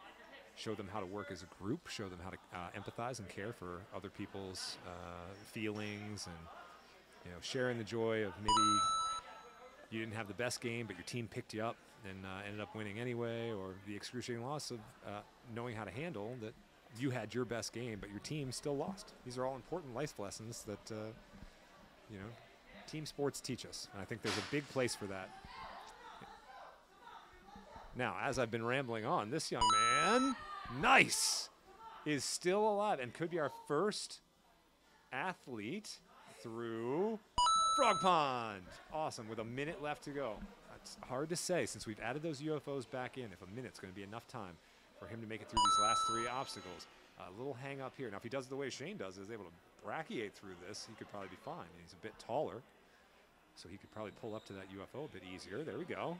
show them how to work as a group, show them how to uh, empathize and care for other people's uh, feelings, and you know, sharing the joy of maybe you didn't have the best game, but your team picked you up and uh, ended up winning anyway, or the excruciating loss of uh, knowing how to handle that you had your best game, but your team still lost. These are all important life lessons that uh, you know team sports teach us, and I think there's a big place for that. Now, as I've been rambling on, this young man, nice, is still alive and could be our first athlete through Frog Pond. Awesome, with a minute left to go. It's hard to say since we've added those UFOs back in if a minute's going to be enough time for him to make it through these last three obstacles. A little hang up here. Now, if he does it the way Shane does, is able to brachiate through this, he could probably be fine. He's a bit taller, so he could probably pull up to that UFO a bit easier. There we go.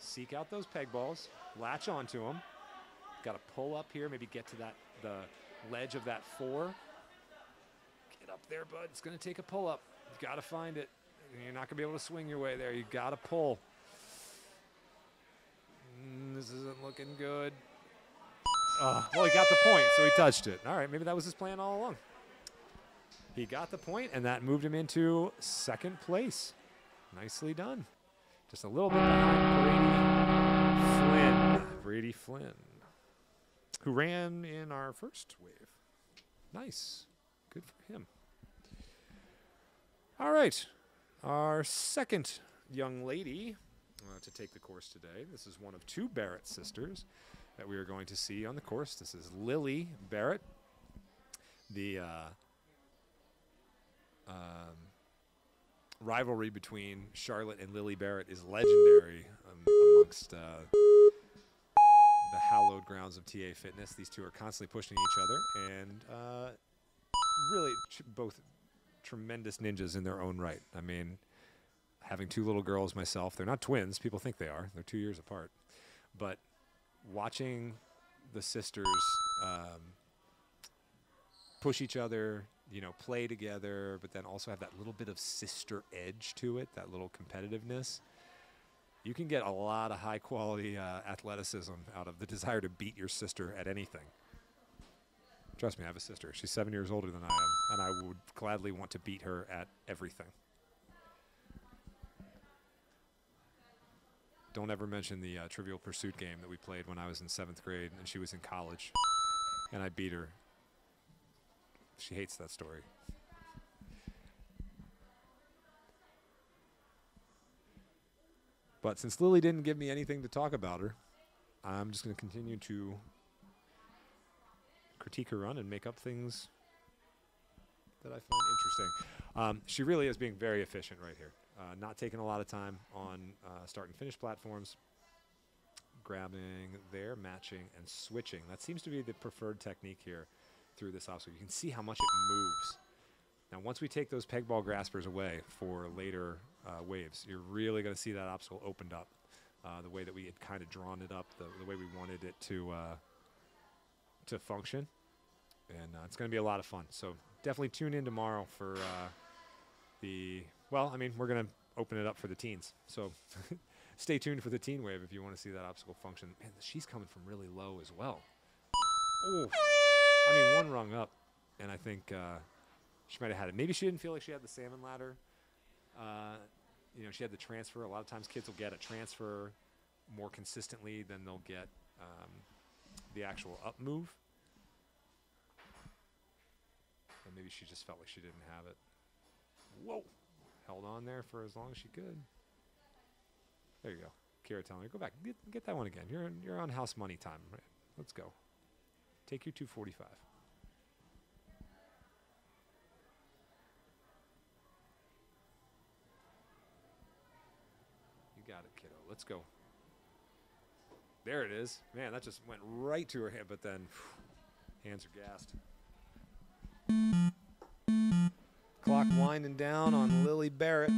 Seek out those peg balls, latch onto them. Got to pull up here, maybe get to that the ledge of that four. Get up there, bud. It's going to take a pull up. You got to find it. You're not going to be able to swing your way there. You got to pull. Mm, this isn't looking good. Oh, well, he got the point, so he touched it. All right, maybe that was his plan all along. He got the point, and that moved him into second place. Nicely done. Just a little bit behind Brady Flynn. Brady Flynn, who ran in our first wave. Nice. Good for him. All right. Our second young lady uh, to take the course today. This is one of two Barrett sisters that we are going to see on the course. This is Lily Barrett, the uh, um, rivalry between Charlotte and Lily Barrett is legendary um, amongst uh, the hallowed grounds of TA Fitness. These two are constantly pushing each other, and uh, really both tremendous ninjas in their own right. I mean, having two little girls myself, they're not twins. People think they are. They're two years apart, but watching the sisters um, push each other, you know, play together, but then also have that little bit of sister edge to it, that little competitiveness. You can get a lot of high quality uh, athleticism out of the desire to beat your sister at anything. Trust me, I have a sister. She's seven years older than I am, and I would gladly want to beat her at everything. Don't ever mention the uh, Trivial Pursuit game that we played when I was in seventh grade and she was in college, and I beat her. She hates that story. But since Lily didn't give me anything to talk about her, I'm just going to continue to critique her run and make up things that I find interesting. Um, she really is being very efficient right here. Uh, not taking a lot of time on uh, start and finish platforms. Grabbing there, matching, and switching. That seems to be the preferred technique here through this obstacle. You can see how much it moves. Now, once we take those peg ball graspers away for later uh, waves, you're really going to see that obstacle opened up uh, the way that we had kind of drawn it up, the, the way we wanted it to uh, to function, and uh, it's going to be a lot of fun. So definitely tune in tomorrow for uh, the. Well, I mean, we're going to open it up for the teens. So stay tuned for the teen wave if you want to see that obstacle function. Man, she's coming from really low as well. Oh, I mean, one rung up, and I think uh, she might have had it. Maybe she didn't feel like she had the salmon ladder. Uh, you know, she had the transfer. A lot of times, kids will get a transfer more consistently than they'll get um, the actual up move. And maybe she just felt like she didn't have it. Whoa! Held on there for as long as she could. There you go. Kira telling her, go back, get, get that one again. You're you're on house money time. Right? Let's go. Take your 245. You got it, kiddo. Let's go. There it is. Man, that just went right to her hand, but then phew, hands are gassed. Clock winding down on Lily Barrett.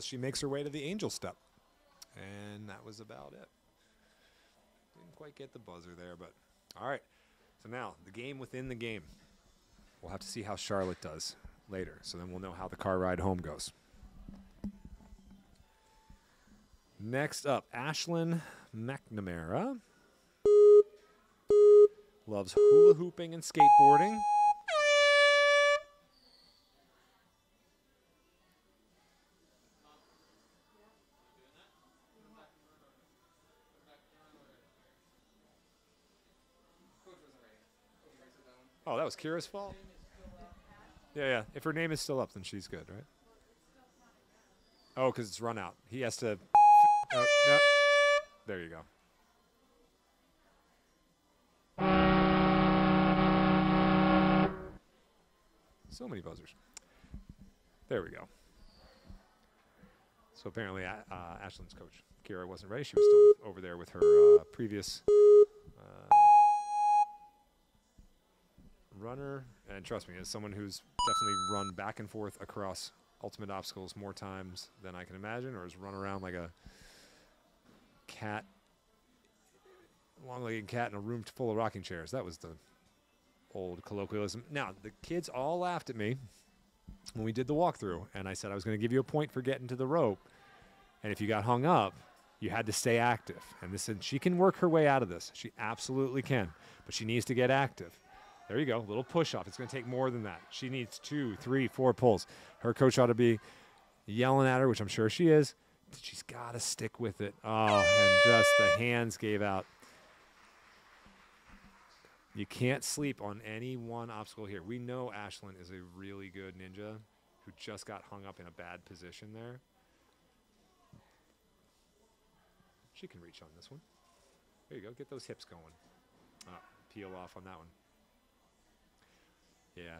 As she makes her way to the angel step. And that was about it. Didn't quite get the buzzer there, but all right. So now, the game within the game. We'll have to see how Charlotte does later. So then we'll know how the car ride home goes. Next up, Ashlyn McNamara. Loves hula hooping and skateboarding. Was Kira's fault? Yeah, yeah. If her name is still up, then she's good, right? Oh, because it's run out. He has to. Oh, no. There you go. So many buzzers. There we go. So apparently, uh, Ashlyn's coach, Kira, wasn't ready. She was still over there with her uh, previous uh, runner. And trust me, as someone who's definitely run back and forth across ultimate obstacles more times than I can imagine, or has run around like a cat, long-legged cat in a room full of rocking chairs. That was the old colloquialism. Now, the kids all laughed at me when we did the walkthrough, and I said I was going to give you a point for getting to the rope, and if you got hung up, you had to stay active. And this, and she can work her way out of this. She absolutely can, but she needs to get active. There you go, little push off. It's going to take more than that. She needs two, three, four pulls. Her coach ought to be yelling at her, which I'm sure she is. She's got to stick with it. Oh, and just the hands gave out. You can't sleep on any one obstacle here. We know Ashlyn is a really good ninja who just got hung up in a bad position there. She can reach on this one. There you go. Get those hips going. Oh, peel off on that one. Yeah.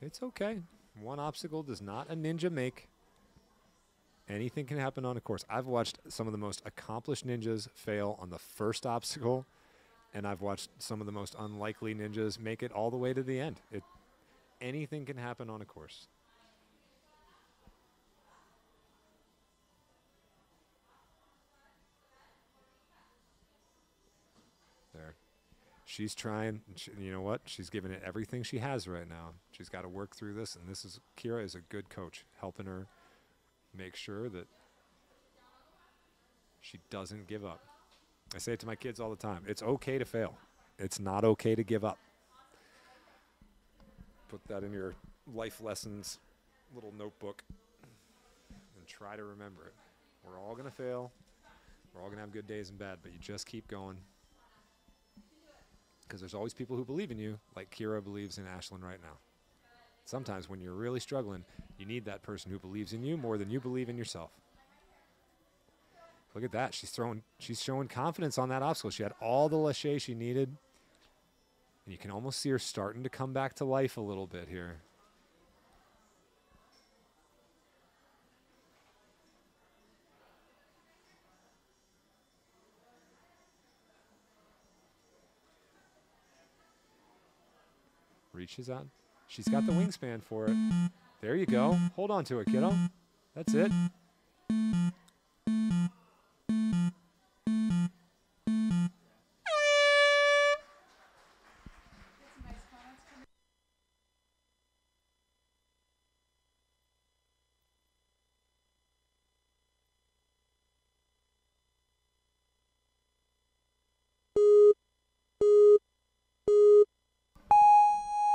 It's okay. One obstacle does not a ninja make. Anything can happen on a course. I've watched some of the most accomplished ninjas fail on the first obstacle, and I've watched some of the most unlikely ninjas make it all the way to the end. It anything can happen on a course. There. She's trying, she, you know what? She's giving it everything she has right now. She's got to work through this, and this is Kira is a good coach, helping her make sure that she doesn't give up. I say it to my kids all the time. It's okay to fail. It's not okay to give up. Put that in your life lessons little notebook and try to remember it. We're all going to fail. We're all going to have good days and bad, but you just keep going. Because there's always people who believe in you, like Kira believes in Ashlyn right now. Sometimes when you're really struggling, you need that person who believes in you more than you believe in yourself. Look at that. She's throwing she's showing confidence on that obstacle. She had all the lache she needed. And you can almost see her starting to come back to life a little bit here. Reaches out. She's got the mm. wingspan for it. There you go. Hold on to it, kiddo. That's it.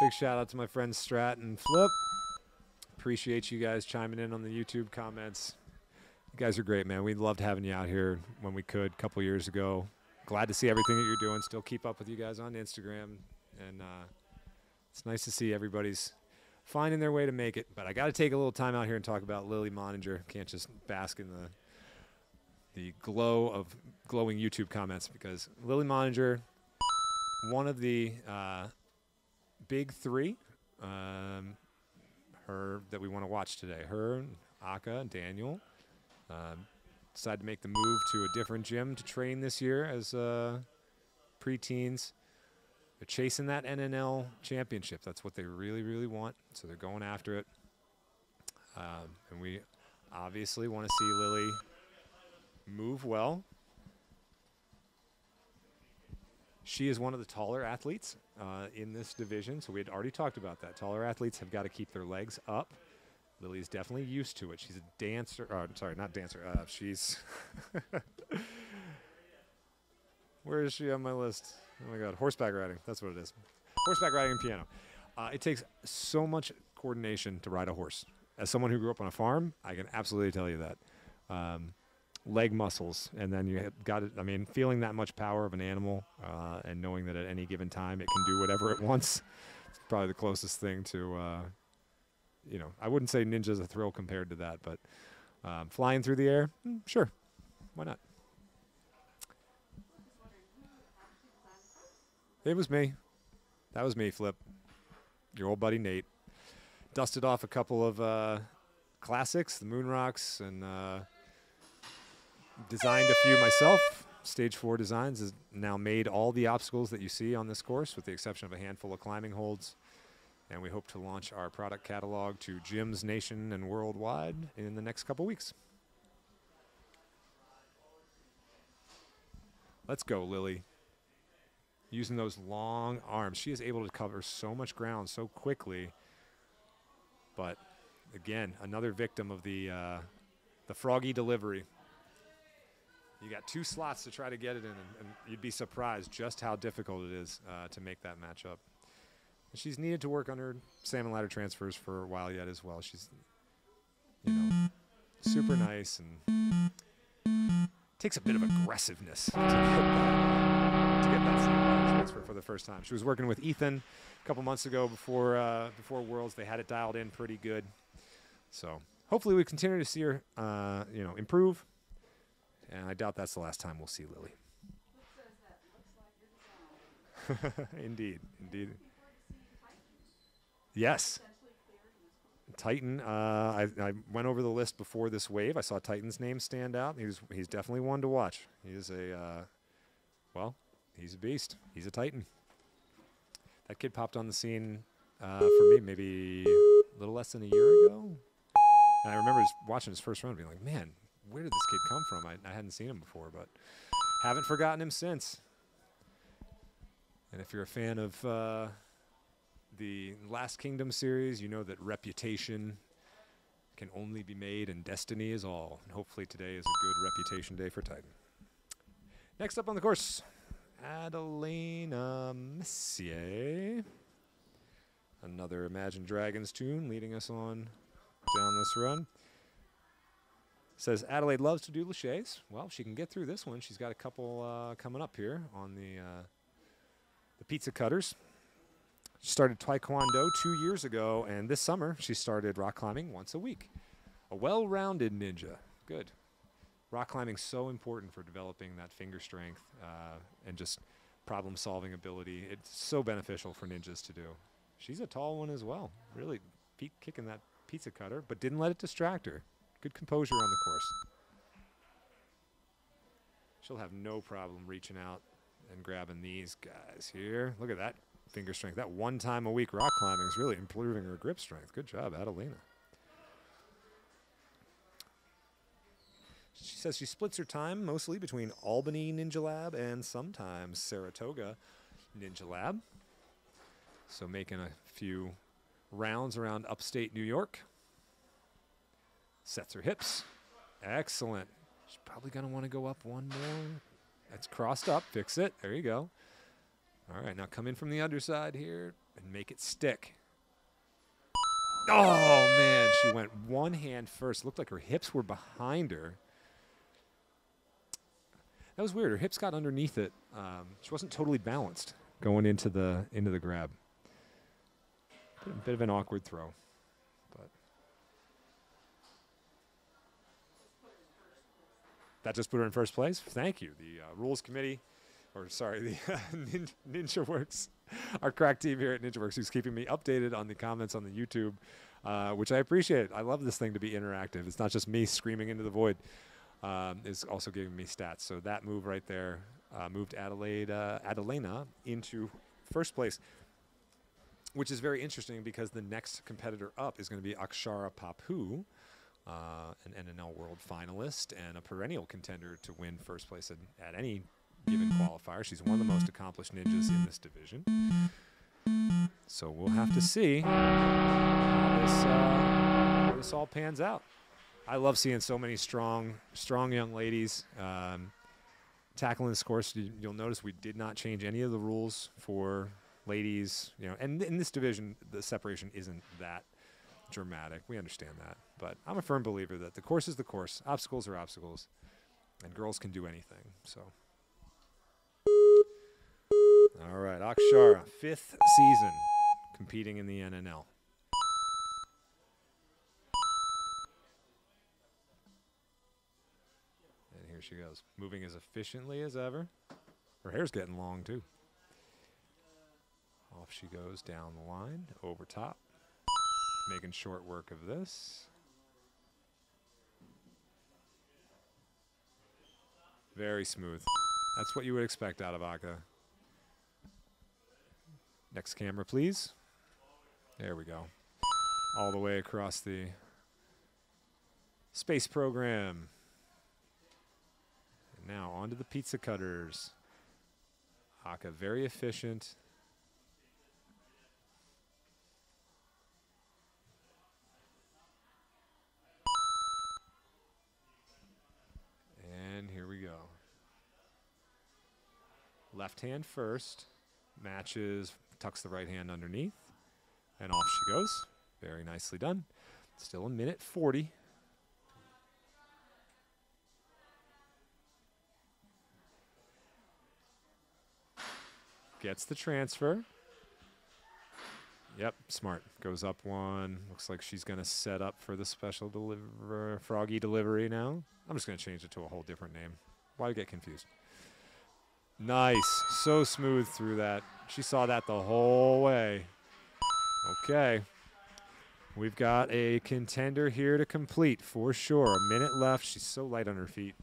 Big shout out to my friends Strat and Flip. Appreciate you guys chiming in on the YouTube comments. You guys are great, man. We loved having you out here when we could a couple years ago. Glad to see everything that you're doing. Still keep up with you guys on Instagram. And uh, it's nice to see everybody's finding their way to make it. But I got to take a little time out here and talk about Lily Moninger. Can't just bask in the the glow of glowing YouTube comments because Lily Moninger, one of the uh, big three, um, her that we want to watch today. Her, Aka, and Daniel um, decided to make the move to a different gym to train this year as uh, preteens. They're chasing that NNL championship. That's what they really, really want. So they're going after it. Um, and we obviously want to see Lily move well. She is one of the taller athletes uh, in this division, so we had already talked about that. Taller athletes have got to keep their legs up. Lily's definitely used to it. She's a dancer. Oh, sorry, not dancer. Uh, she's. Where is she on my list? Oh my God, horseback riding. That's what it is. Horseback riding and piano. Uh, it takes so much coordination to ride a horse. As someone who grew up on a farm, I can absolutely tell you that. Um, leg muscles, and then you got it. I mean, feeling that much power of an animal, uh, and knowing that at any given time it can do whatever it wants, it's probably the closest thing to, uh, you know, I wouldn't say ninja's a thrill compared to that, but um, flying through the air, mm, sure, why not? It was me. That was me, Flip. Your old buddy Nate. Dusted off a couple of uh, classics, the Moon Rocks, and uh, designed a few myself. Stage 4 Designs has now made all the obstacles that you see on this course, with the exception of a handful of climbing holds. And we hope to launch our product catalog to gyms nation and worldwide in the next couple weeks. Let's go, Lily using those long arms. She is able to cover so much ground so quickly. But again, another victim of the uh, the froggy delivery. You got two slots to try to get it in, and, and you'd be surprised just how difficult it is uh, to make that match up. And she's needed to work on her salmon ladder transfers for a while yet as well. She's, you know, super nice and takes a bit of aggressiveness to get that, to get that salmon ladder transfer for the first time. She was working with Ethan a couple months ago before uh, before Worlds. They had it dialed in pretty good. So hopefully we continue to see her, uh, you know, improve. And I doubt that's the last time we'll see Lily. indeed, indeed. Yes. Titan. Uh, I, I went over the list before this wave. I saw Titan's name stand out. He was, he's definitely one to watch. He is a, uh, well, he's a beast. He's a Titan. That kid popped on the scene uh, for me maybe a little less than a year ago. And I remember watching his first run, being like, "Man, where did this kid come from? I, I hadn't seen him before, but haven't forgotten him since." And if you're a fan of uh, the Last Kingdom series, you know that reputation can only be made and destiny is all. And hopefully today is a good reputation day for Titan. Next up on the course, Adelina Messier. Another Imagine Dragons tune leading us on down this run. Says Adelaide loves to do laches. Well, she can get through this one. She's got a couple uh, coming up here on the uh, the pizza cutters. She started Taekwondo two years ago, and this summer she started rock climbing once a week. A well-rounded ninja. Good. Rock climbing so important for developing that finger strength uh, and just problem-solving ability. It's so beneficial for ninjas to do. She's a tall one as well. Really kicking that pizza cutter, but didn't let it distract her. Good composure on the course. She'll have no problem reaching out and grabbing these guys here. Look at that finger strength. That one time a week rock climbing is really improving her grip strength. Good job, Adelina. She says she splits her time mostly between Albany Ninja Lab and sometimes Saratoga Ninja Lab. So making a few rounds around upstate New York. Sets her hips. Excellent. She's probably going to want to go up one more. That's crossed up. Fix it. There you go. All right, now come in from the underside here and make it stick. Oh, man. She went one hand first. Looked like her hips were behind her. That was weird. Her hips got underneath it. Um, she wasn't totally balanced going into the into the grab. Bit, a bit of an awkward throw, but that just put her in first place. Thank you, the uh, rules committee, or sorry, the Nin- Ninja Works, our crack team here at Ninja Works, who's keeping me updated on the comments on the YouTube, uh, which I appreciate. I love this thing to be interactive. It's not just me screaming into the void. Um, is also giving me stats. So that move right there uh, moved Adelaide uh, Adelena into first place which is very interesting because the next competitor up is going to be Akshara Papu, uh, an NNL World finalist and a perennial contender to win first place at, at any given qualifier. She's one of the most accomplished ninjas in this division. So we'll have to see how this, uh, this all pans out. I love seeing so many strong, strong young ladies um, tackling this course. You- You'll notice we did not change any of the rules for ladies. You know, and in this division, the separation isn't that dramatic. We understand that, but I'm a firm believer that the course is the course. Obstacles are obstacles, and girls can do anything. So. All right, Akshara, fifth season competing in the NNL. And here she goes, moving as efficiently as ever. Her hair's getting long too. Off she goes down the line, over top, making short work of this. Very smooth. That's what you would expect out of Aka. Next camera, please. There we go. All the way across the space program. And now onto the pizza cutters. Aka very efficient. Left hand first, matches, tucks the right hand underneath, and off she goes. Very nicely done. Still a minute 40. Gets the transfer. Yep, smart. Goes up one. Looks like she's going to set up for the special deliver froggy delivery now. I'm just going to change it to a whole different name. Why get confused? Nice. So smooth through that. She saw that the whole way. Okay. We've got a contender here to complete for sure. A minute left. She's so light on her feet.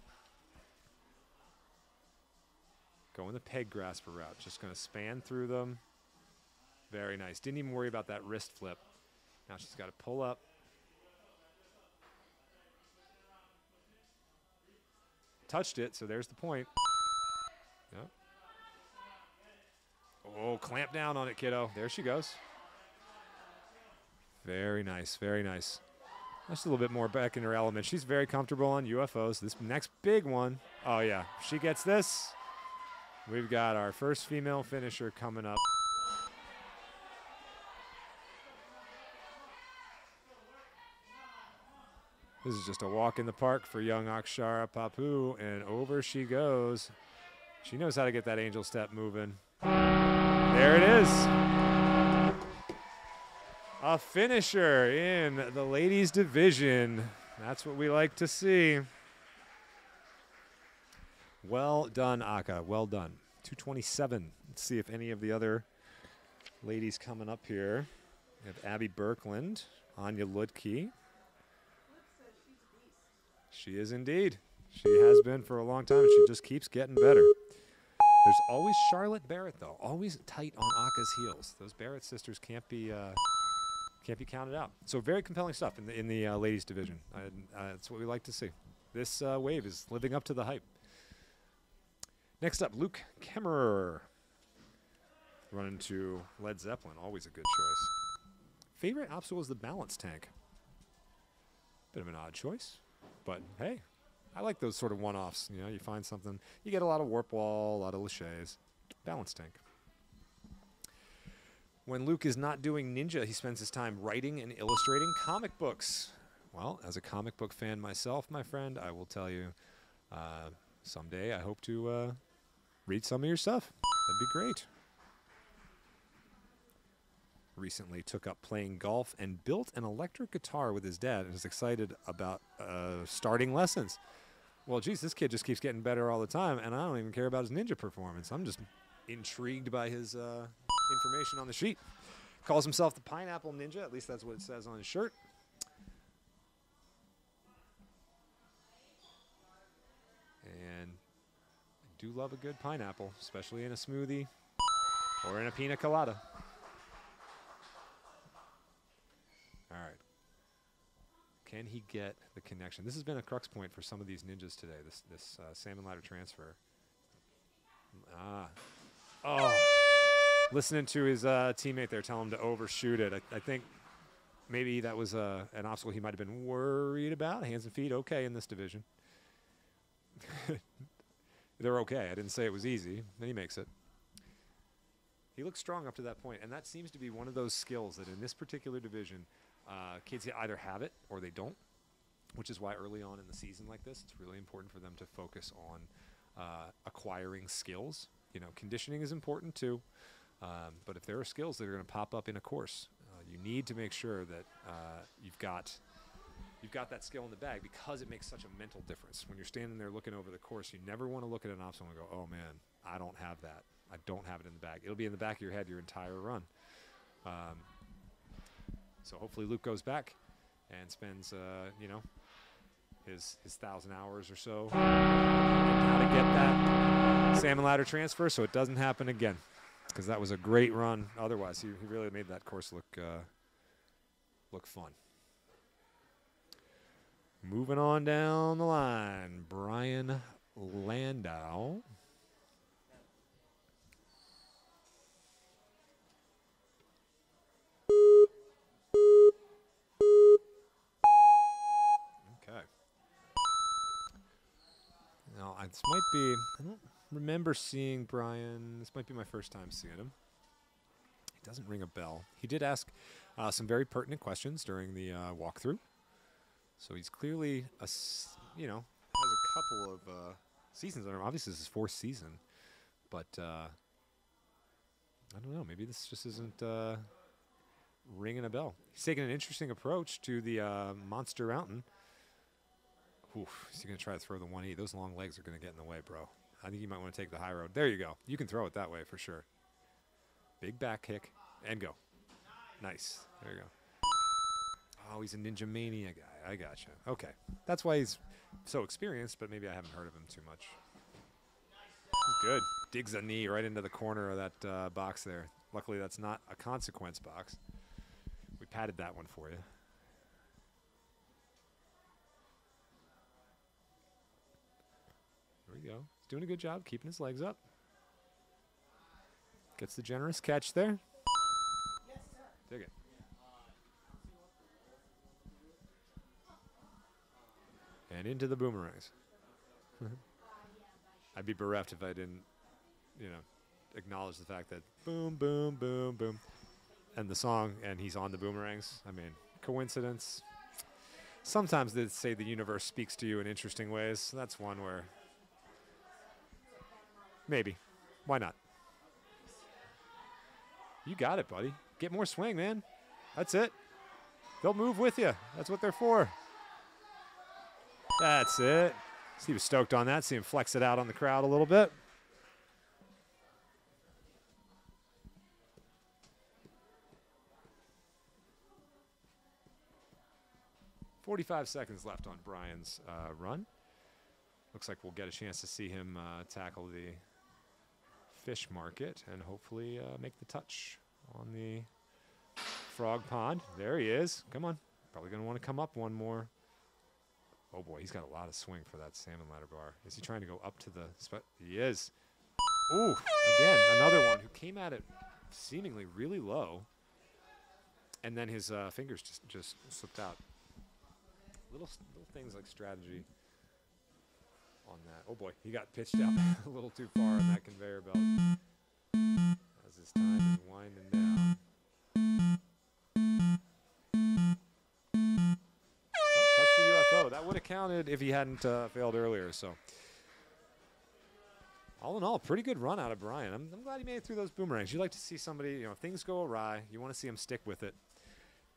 Going the peg grasper route. Just going to span through them. Very nice. Didn't even worry about that wrist flip. Now she's got to pull up. Touched it, so there's the point. Yep. Oh, clamp down on it, kiddo. There she goes. Very nice, very nice. Just a little bit more back in her element. She's very comfortable on UFOs. This next big one, oh yeah, she gets this. We've got our first female finisher coming up. This is just a walk in the park for young Akshara Papu, and over she goes. She knows how to get that angel step moving. There it is. A finisher in the ladies' division. That's what we like to see. Well done, Aka. Well done. 227. Let's see if any of the other ladies coming up here. We have Abby Birkland, Anya Ludke. She is indeed. She has been for a long time, and she just keeps getting better. There's always Charlotte Barrett, though, always tight on Aka's heels. Those Barrett sisters can't be uh, can't be counted out. So very compelling stuff in the in the uh, ladies division. Uh, that's what we like to see. This uh, wave is living up to the hype. Next up, Luke Kemmerer. Running to Led Zeppelin, always a good choice. Favorite obstacle is the balance tank. Bit of an odd choice, but hey, I like those sort of one-offs. You know, you find something, you get a lot of warp wall, a lot of laches. Balance tank. When Luke is not doing ninja, he spends his time writing and illustrating comic books. Well, as a comic book fan myself, my friend, I will tell you, uh, someday I hope to uh, read some of your stuff. That'd be great. Recently took up playing golf and built an electric guitar with his dad and is excited about uh, starting lessons. Well, geez, this kid just keeps getting better all the time, and I don't even care about his ninja performance. I'm just intrigued by his uh, information on the sheet. Calls himself the Pineapple Ninja, at least that's what it says on his shirt. And I do love a good pineapple, especially in a smoothie or in a pina colada. All right. Can he get the connection? This has been a crux point for some of these ninjas today. This this uh, salmon ladder transfer. Ah. Oh. listening to his uh, teammate there tell him to overshoot it. I, I think maybe that was uh, an obstacle he might have been worried about. Hands and feet, okay in this division. They're okay. I didn't say it was easy. Then he makes it. He looks strong up to that point, and that seems to be one of those skills that in this particular division, uh, kids either have it or they don't, which is why early on in the season like this, it's really important for them to focus on uh, acquiring skills. You know, conditioning is important too, um, but if there are skills that are going to pop up in a course, uh, you need to make sure that uh, you've got you've got that skill in the bag because it makes such a mental difference. When you're standing there looking over the course, you never want to look at an obstacle and go, "Oh man, I don't have that. I don't have it in the bag." It'll be in the back of your head your entire run. Um, so hopefully Luke goes back and spends, uh, you know, his his thousand hours or so to get that salmon ladder transfer so it doesn't happen again because that was a great run. Otherwise, he, he really made that course look uh, look fun. Moving on down the line, Brian Landau. This might be, I don't remember seeing Brian. This might be my first time seeing him. He doesn't ring a bell. He did ask uh, some very pertinent questions during the uh, walkthrough. So he's clearly a, you know, has a couple of uh, seasons under him. Obviously, this is his fourth season, but uh, I don't know. Maybe this just isn't uh, ringing a bell. He's taking an interesting approach to the uh, Monster Mountain. Oof, is he going to try to throw the 1E? Those long legs are going to get in the way, bro. I think you might want to take the high road. There you go. You can throw it that way for sure. Big back kick and go. Nice. There you go. Oh, he's a Ninja Mania guy. I gotcha. Okay. That's why he's so experienced, but maybe I haven't heard of him too much. He's good. Digs a knee right into the corner of that uh, box there. Luckily, that's not a consequence box. We padded that one for you. He's doing a good job keeping his legs up. Gets the generous catch there. Dig it. And into the boomerangs. I'd be bereft if I didn't, you know, acknowledge the fact that boom, boom, boom, boom, and the song, and he's on the boomerangs. I mean, coincidence. Sometimes they say the universe speaks to you in interesting ways. That's one where maybe. Why not? You got it, buddy. Get more swing, man. That's it. They'll move with you. That's what they're for. That's it. He was stoked on that. See him flex it out on the crowd a little bit. Forty-five seconds left on Brian's uh, run. Looks like we'll get a chance to see him uh, tackle the fish market and hopefully uh, make the touch on the frog pond. There he is. Come on. Probably going to want to come up one more. Oh boy, he's got a lot of swing for that salmon ladder bar. Is he trying to go up to the spot? He is. Ooh, again, another one who came at it seemingly really low. And then his uh, fingers just, just slipped out. Little, little things like strategy on that. Oh boy, he got pitched out a little too far on that conveyor belt. As his time is winding down. Oh, the UFO. That would have counted if he hadn't uh, failed earlier. So, all in all, pretty good run out of Brian. I'm, I'm glad he made it through those boomerangs. You like to see somebody, you know, if things go awry, you want to see him stick with it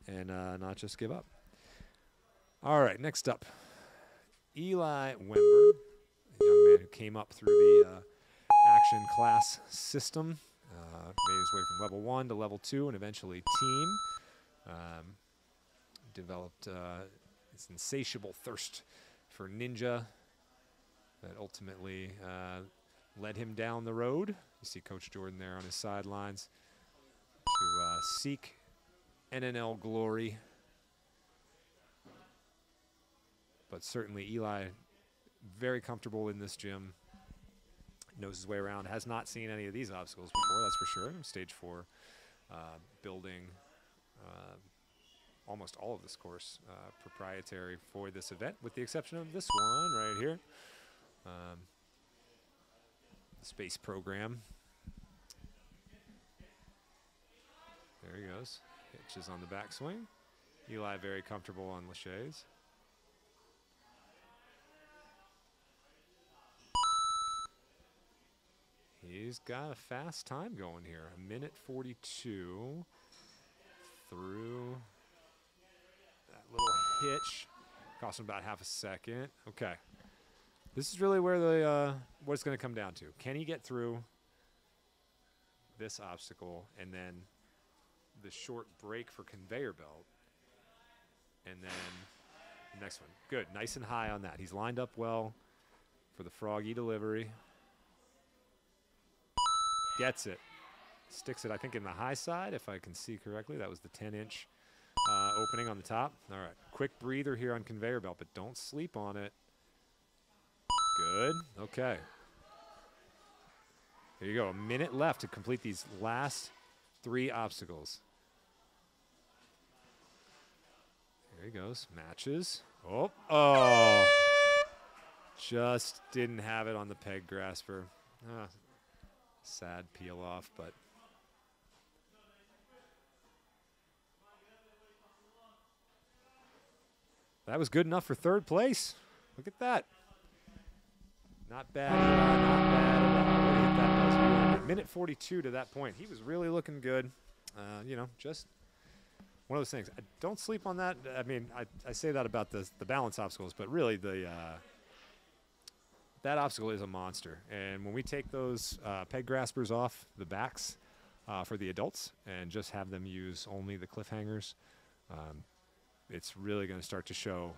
and uh, not just give up. All right, next up, Eli Wember, who came up through the uh, action class system, uh, made his way from level one to level two, and eventually team. Um, developed uh, this insatiable thirst for ninja that ultimately led him down the road. You see Coach Jordan there on his sidelines to uh, seek NNL glory. But certainly Eli, very comfortable in this gym. knows his way around. Has not seen any of these obstacles before, that's for sure. Stage four, uh, building uh, almost all of this course uh, proprietary for this event, with the exception of this one right here. Um, the space program. There he goes. Hitches on the backswing. Eli very comfortable on laches. He's got a fast time going here. A minute 42 through that little hitch. Cost him about half a second. Okay. This is really where the uh, what it's going to come down to. Can he get through this obstacle and then the short break for conveyor belt? And then the next one. Good. Nice and high on that. He's lined up well for the froggy delivery. Gets it. Sticks it, I think, in the high side, if I can see correctly. That was the 10 inch uh, opening on the top. All right. Quick breather here on conveyor belt, but don't sleep on it. Good. Okay. There you go. A minute left to complete these last three obstacles. There he goes. Matches. Oh. Oh. Just didn't have it on the peg grasper. Ah, sad peel off, but that was good enough for third place. Look at that. Not bad. Not bad Minute 42 to that point. He was really looking good. Uh, you know, just one of those things. I don't sleep on that. I mean, I, I say that about the the balance obstacles, but really the uh, that obstacle is a monster. And when we take those uh, peg graspers off the backs uh, for the adults and just have them use only the cliffhangers, um, it's really going to start to show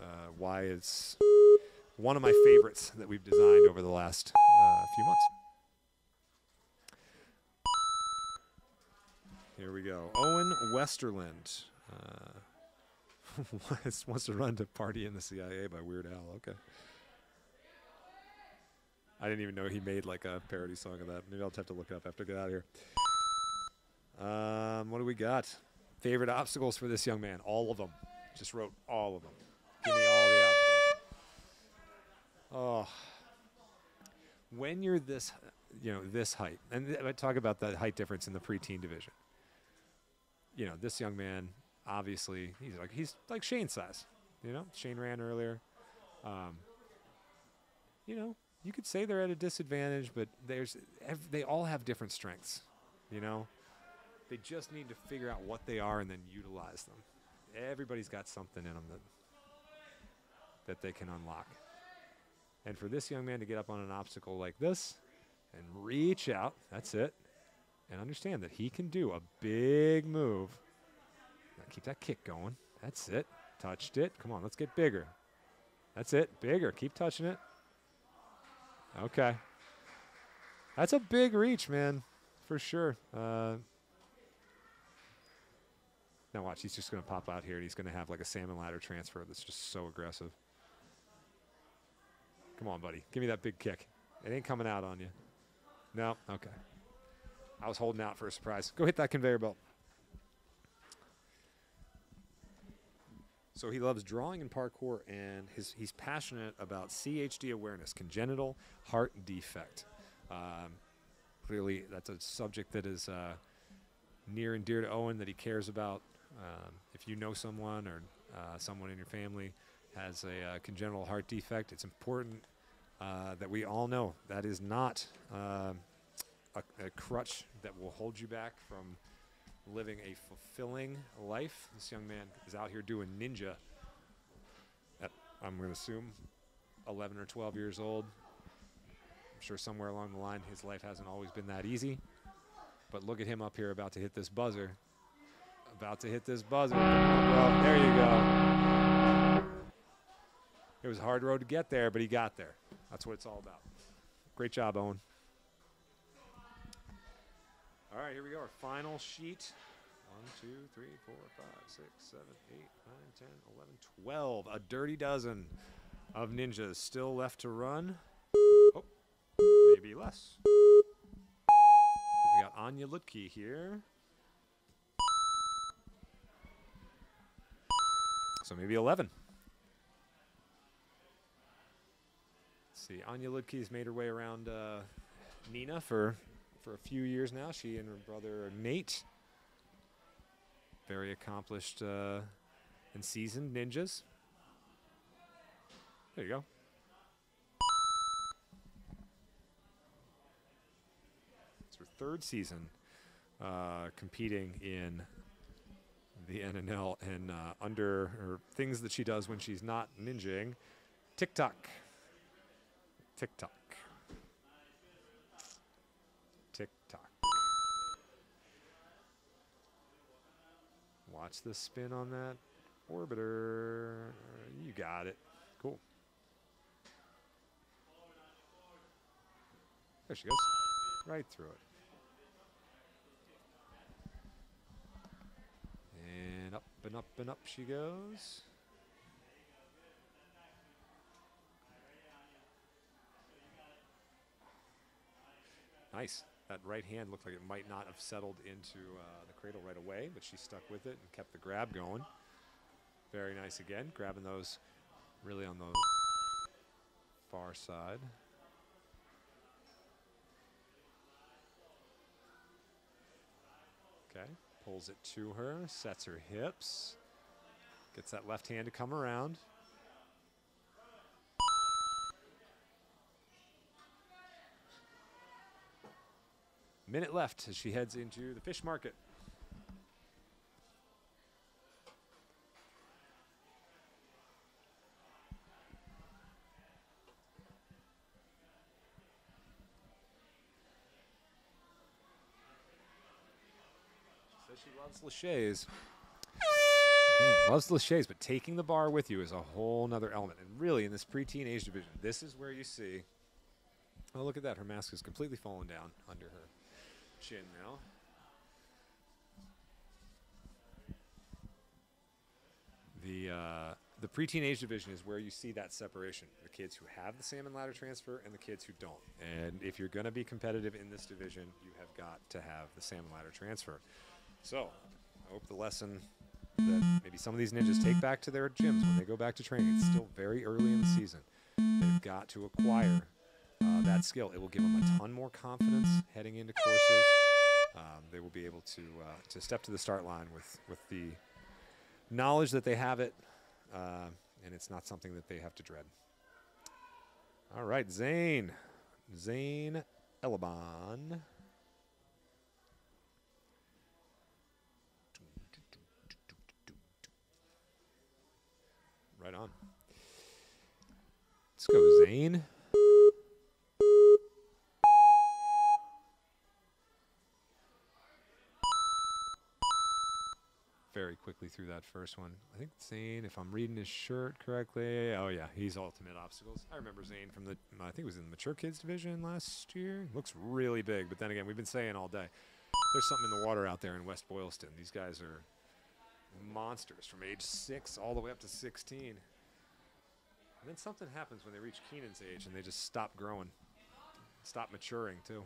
uh, why it's one of my favorites that we've designed over the last uh, few months. Here we go. Owen Westerland. Uh, wants- wants to run to Party in the CIA by Weird Al. Okay. I didn't even know he made like a parody song of that. Maybe I'll have to look it up after I get out of here. Um, what do we got? Favorite obstacles for this young man? All of them. Just wrote all of them. Give me all the obstacles. Oh. When you're this, you know, this height, and I talk about the height difference in the preteen division. You know, this young man, obviously, he's like he's like Shane size. You know, Shane ran earlier. Um, you know, you could say they're at a disadvantage, but there's they all have different strengths. You know, they just need to figure out what they are and then utilize them. Everybody's got something in them that that they can unlock. And for this young man to get up on an obstacle like this and reach out, that's it, and understand that he can do a big move. Now keep that kick going. That's it. Touched it. Come on, let's get bigger. That's it. Bigger. Keep touching it. Okay. That's a big reach, man, for sure. Uh, now watch, he's just going to pop out here and he's going to have like a salmon ladder transfer that's just so aggressive. Come on, buddy. Give me that big kick. It ain't coming out on you. No? Okay. I was holding out for a surprise. Go hit that conveyor belt. So he loves drawing and parkour, and his, he's passionate about CHD awareness, congenital heart defect. Um, clearly, that's a subject that is uh, near and dear to Owen that he cares about. Um, if you know someone or uh, someone in your family has a uh, congenital heart defect, it's important uh, that we all know that is not um a, a crutch that will hold you back from living a fulfilling life. This young man is out here doing ninja at, I'm going to assume, 11 or 12 years old. I'm sure somewhere along the line his life hasn't always been that easy. But look at him up here about to hit this buzzer. About to hit this buzzer. Bro. There you go. It was a hard road to get there, but he got there. That's what it's all about. Great job, Owen. All right, here we go. Our final sheet. 1, 2, 3, 4, 5, 6, 7, 8, 9, 10, 11, 12. A dirty dozen of ninjas still left to run. Oh, maybe less. We got Anya Lutke here. So maybe 11. Let's see. Anya Lutke's made her way around uh, Nina for for a few years now. She and her brother Nate, very accomplished uh, and seasoned ninjas. There you go. It's her third season uh, competing in the NNL and uh, under or things that she does when she's not ninjing. TikTok. TikTok. Watch the spin on that orbiter. You got it. Cool. There she goes. Right through it. And up and up and up she goes. Nice. That right hand looked like it might not have settled into uh, the cradle right away, but she stuck with it and kept the grab going. Very nice again, grabbing those really on the far side. Okay, pulls it to her, sets her hips, gets that left hand to come around. Minute left as she heads into the fish market. She says she loves laches. Loves but taking the bar with you is a whole nother element. And really, in this preteen age division, this is where you see. Oh, look at that. Her mask is completely fallen down under her chin now. The uh, the preteen age division is where you see that separation: the kids who have the salmon ladder transfer and the kids who don't. And if you're going to be competitive in this division, you have got to have the salmon ladder transfer. So, I hope the lesson that maybe some of these ninjas take back to their gyms when they go back to training. It's still very early in the season. They've got to acquire uh, that skill. It will give them a ton more confidence heading into courses. Um, they will be able to uh, to step to the start line with with the knowledge that they have it, uh, and it's not something that they have to dread. All right, Zane, Zane Elabon. Right on. Let's go, Zane. Very quickly through that first one. I think Zane, if I'm reading his shirt correctly, oh yeah, he's Ultimate Obstacles. I remember Zane from the, I think it was in the Mature Kids division last year. Looks really big, but then again, we've been saying all day, there's something in the water out there in West Boylston. These guys are monsters from age six all the way up to 16. And then something happens when they reach Keenan's age and they just stop growing, stop maturing too.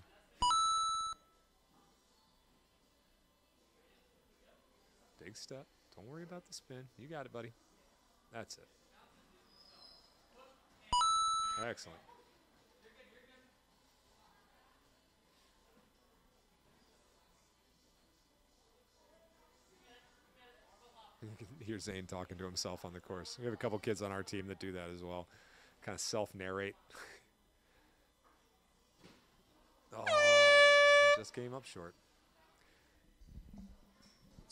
Big step. Don't worry about the spin. You got it, buddy. That's it. Excellent. You can hear Zane talking to himself on the course. We have a couple kids on our team that do that as well. Kind of self narrate. oh, just came up short.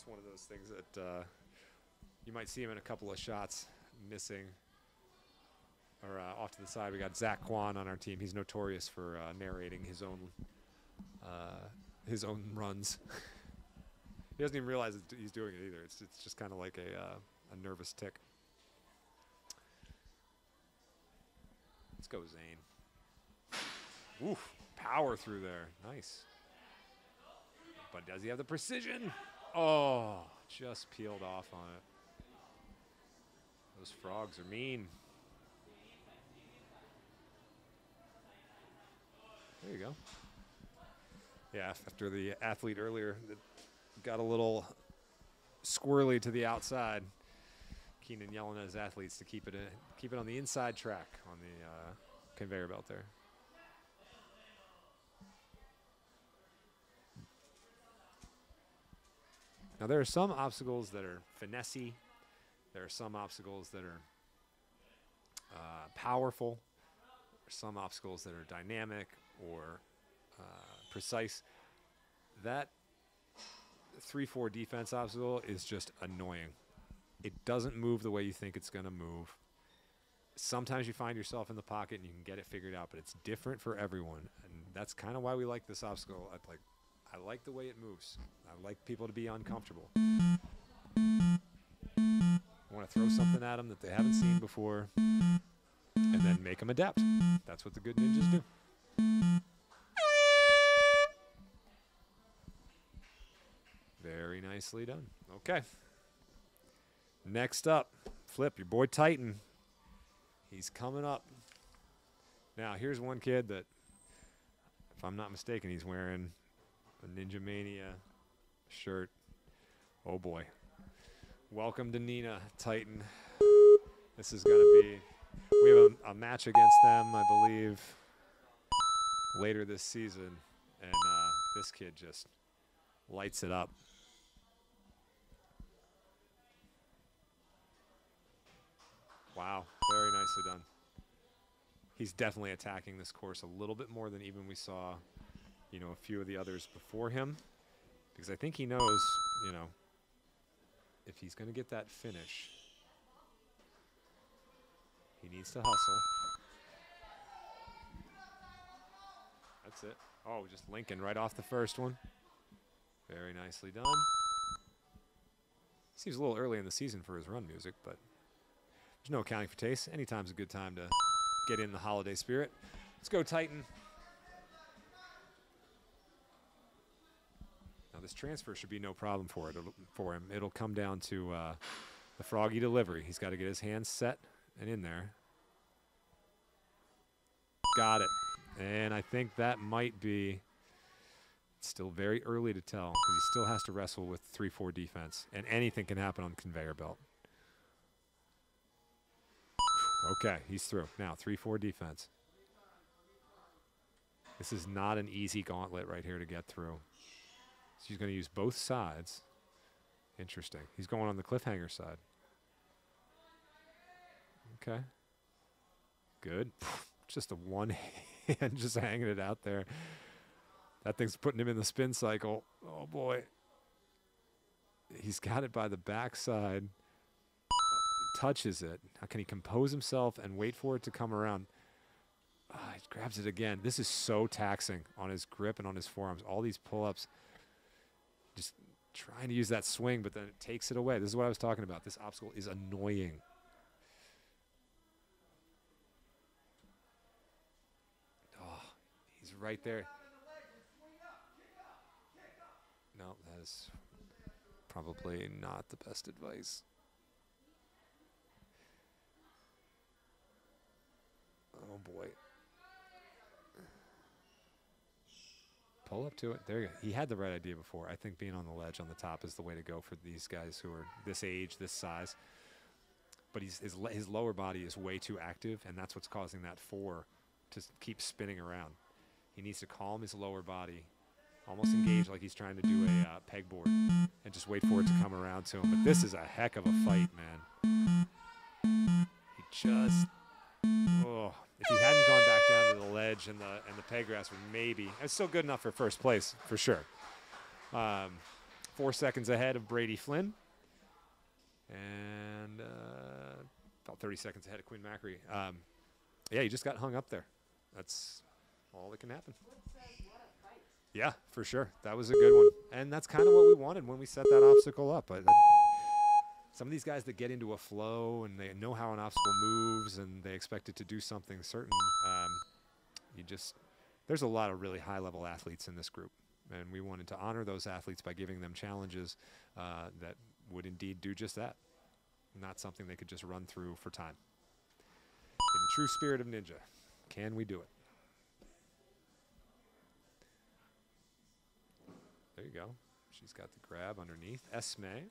It's one of those things that uh, you might see him in a couple of shots missing or uh, off to the side. We got Zach Kwan on our team. He's notorious for uh, narrating his own uh, his own runs. he doesn't even realize he's doing it either. It's it's just kind of like a uh, a nervous tick. Let's go, Zane. Oof, power through there. Nice. But does he have the precision? Oh, just peeled off on it. Those frogs are mean. There you go. Yeah, after the athlete earlier that got a little squirrely to the outside, Keenan yelling at his athletes to keep it in, keep it on the inside track on the uh, conveyor belt there. Now there are some obstacles that are finessey. There are some obstacles that are uh, powerful. Some obstacles that are dynamic or uh, precise. That 3-4 defense obstacle is just annoying. It doesn't move the way you think it's going to move. Sometimes you find yourself in the pocket and you can get it figured out, but it's different for everyone, and that's kind of why we like this obstacle. I like, I like the way it moves. I like people to be uncomfortable. I want to throw something at them that they haven't seen before, and then make them adapt. That's what the good ninjas do. Very nicely done. Okay. Next up, Flip, your boy Titan. He's coming up. Now, here's one kid that, if I'm not mistaken, he's wearing a Ninja Mania shirt. Oh boy. Welcome to Nina, Titan. This is going to be, we have a, a, match against them, I believe, later this season. And uh, this kid just lights it up. Wow, very nicely done. He's definitely attacking this course a little bit more than even we saw, you know, a few of the others before him. Because I think he knows, you know, if he's going to get that finish, he needs to hustle. That's it. Oh, just Lincoln right off the first one. Very nicely done. Seems a little early in the season for his run music, but there's no accounting for taste. Anytime's a good time to get in the holiday spirit. Let's go, Titan. This transfer should be no problem for it for him. It'll come down to uh, the froggy delivery. He's got to get his hands set and in there. Got it. And I think that might be still very early to tell because he still has to wrestle with 3-4 defense. And anything can happen on conveyor belt. Okay, he's through. Now, 3-4 defense. This is not an easy gauntlet right here to get through. He's going to use both sides. Interesting. He's going on the cliffhanger side. Okay. Good. Just a one hand just hanging it out there. That thing's putting him in the spin cycle. Oh boy. He's got it by the backside touches it. How can he compose himself and wait for it to come around? Uh, he grabs it again. This is so taxing on his grip and on his forearms. All these pull-ups, just trying to use that swing, but then it takes it away. This is what I was talking about. This obstacle is annoying. Oh, he's right there. No, that is probably not the best advice. Oh boy. Pull up to it. There. He had the right idea before. I think being on the ledge on the top is the way to go for these guys who are this age, this size. But he's, his, his lower body is way too active, and that's what's causing that four to keep spinning around. He needs to calm his lower body, almost engage like he's trying to do a uh, pegboard, and just wait for it to come around to him. But this is a heck of a fight, man. He just, oh, if he hadn't gone back down to the ledge and the and the peg grass would maybe it's still good enough for first place for sure. Um, four seconds ahead of Brady Flynn, and uh, about 30 seconds ahead of Quinn Macri. Um, yeah, he just got hung up there. That's all that can happen. Yeah, for sure. That was a good one, and that's kind of what we wanted when we set that obstacle up. I, I, some of these guys that get into a flow and they know how an obstacle moves and they expect it to do something certain, um, you just there's a lot of really high level athletes in this group, and we wanted to honor those athletes by giving them challenges uh, that would indeed do just that, not something they could just run through for time. In true spirit of ninja, can we do it? There you go. She's got the grab underneath. Esme.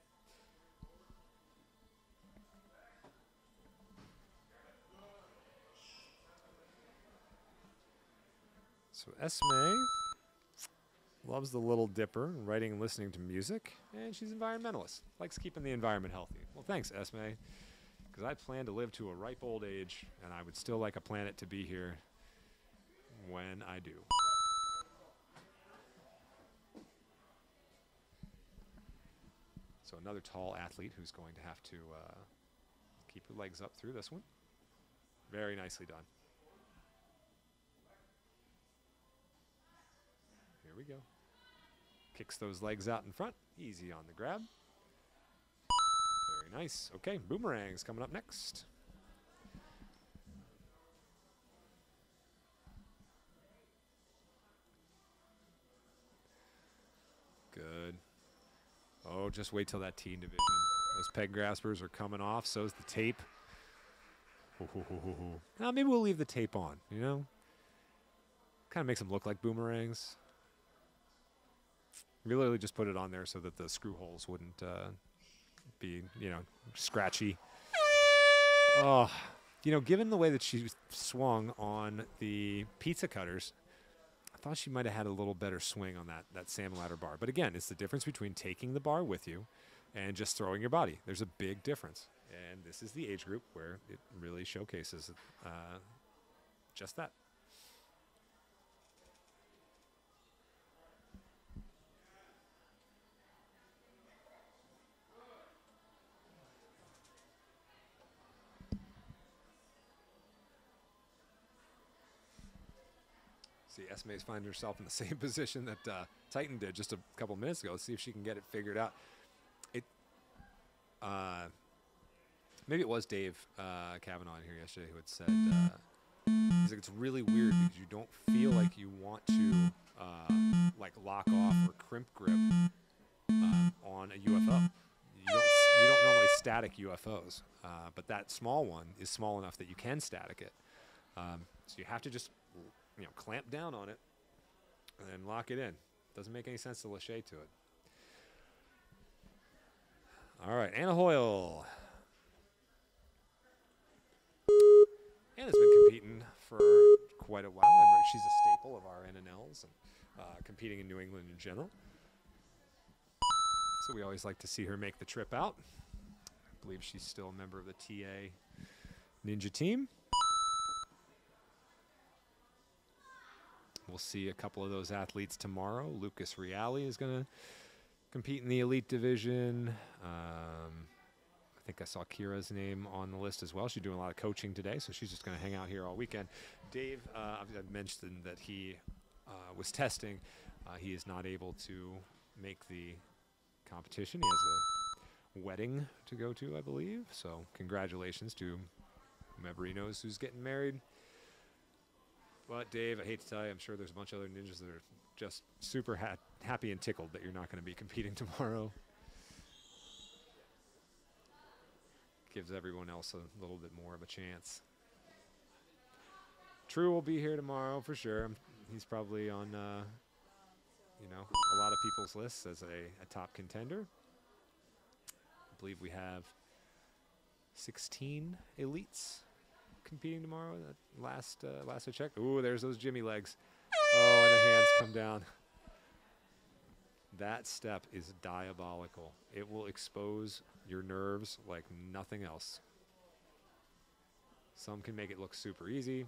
So Esme loves the Little Dipper, writing and listening to music, and she's environmentalist. Likes keeping the environment healthy. Well, thanks, Esme, because I plan to live to a ripe old age, and I would still like a planet to be here when I do. So another tall athlete who's going to have to uh, keep her legs up through this one. Very nicely done. We go. Kicks those legs out in front. Easy on the grab. Very nice. Okay, boomerangs coming up next. Good. Oh, just wait till that teen division. Those peg graspers are coming off. So's the tape. Now maybe we'll leave the tape on. You know, kind of makes them look like boomerangs. We literally just put it on there so that the screw holes wouldn't uh, be, you know, scratchy. Oh, you know, given the way that she swung on the pizza cutters, I thought she might have had a little better swing on that that salmon ladder bar. But again, it's the difference between taking the bar with you and just throwing your body. There's a big difference, and this is the age group where it really showcases uh, just that. See, Esme's finding herself in the same position that uh, Titan did just a couple minutes ago. Let's see if she can get it figured out. It, uh, maybe it was Dave uh, Kavanaugh in here yesterday who had said, uh, he's like, it's really weird because you don't feel like you want to uh, like lock off or crimp grip uh, on a UFO. You don't, you don't normally static UFOs, uh, but that small one is small enough that you can static it. Um, so you have to just you know, clamp down on it and then lock it in. Doesn't make any sense to lache to it. All right, Anna Hoyle. Anna's been competing for quite a while. She's a staple of our NNLs and uh, competing in New England in general. So we always like to see her make the trip out. I believe she's still a member of the TA Ninja team. We'll see a couple of those athletes tomorrow. Lucas Reale is going to compete in the elite division. Um, I think I saw Kira's name on the list as well. She's doing a lot of coaching today, so she's just going to hang out here all weekend. Dave, uh, I've mentioned that he uh, was testing. Uh, he is not able to make the competition. He has a wedding to go to, I believe. So congratulations to whomever he knows who's getting married. But Dave, I hate to tell you, I'm sure there's a bunch of other ninjas that are just super ha- happy and tickled that you're not going to be competing tomorrow. Gives everyone else a little bit more of a chance. True will be here tomorrow for sure. He's probably on, uh, you know, a lot of people's lists as a, a top contender. I believe we have 16 elites competing tomorrow. That last uh, last I checked. Ooh, there's those Jimmy legs. Oh, and the hands come down. That step is diabolical. It will expose your nerves like nothing else. Some can make it look super easy.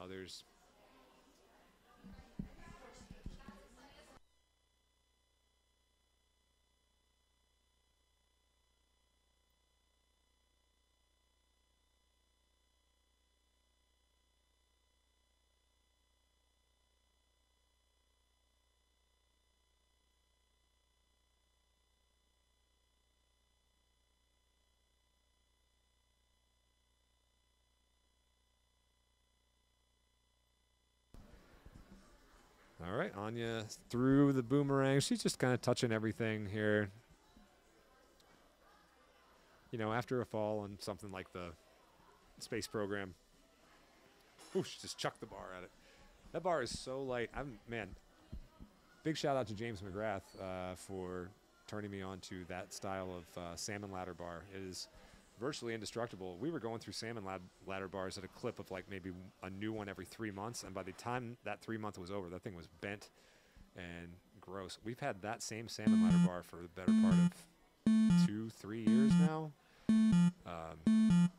Others right, Anya threw the boomerang. She's just kind of touching everything here. You know, after a fall on something like the space program, ooh, she just chucked the bar at it. That bar is so light. I'm man. big shout out to James McGrath uh, for turning me on to that style of uh, salmon ladder bar. It is virtually indestructible. We were going through salmon lad- ladder bars at a clip of like maybe a new one every three months, and by the time that three month was over, that thing was bent and gross. We've had that same salmon ladder bar for the better part of two, three years now. Um,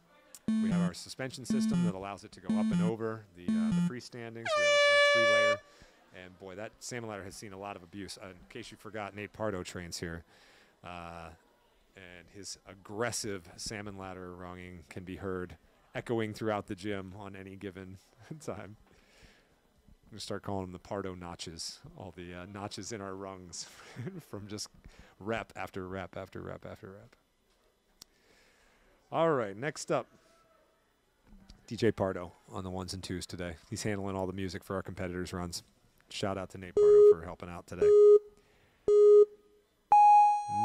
we have our suspension system that allows it to go up and over the uh, the freestanding. So we have a three layer, and boy, that salmon ladder has seen a lot of abuse. Uh, in case you forgot, Nate Pardo trains here, uh, and his aggressive salmon ladder runging can be heard echoing throughout the gym on any given time. I'm gonna start calling them the Pardo notches. All the uh, notches in our rungs from just rep after rep after rep after rep. All right, next up, DJ Pardo on the ones and twos today. He's handling all the music for our competitors' runs. Shout out to Nate Pardo for helping out today.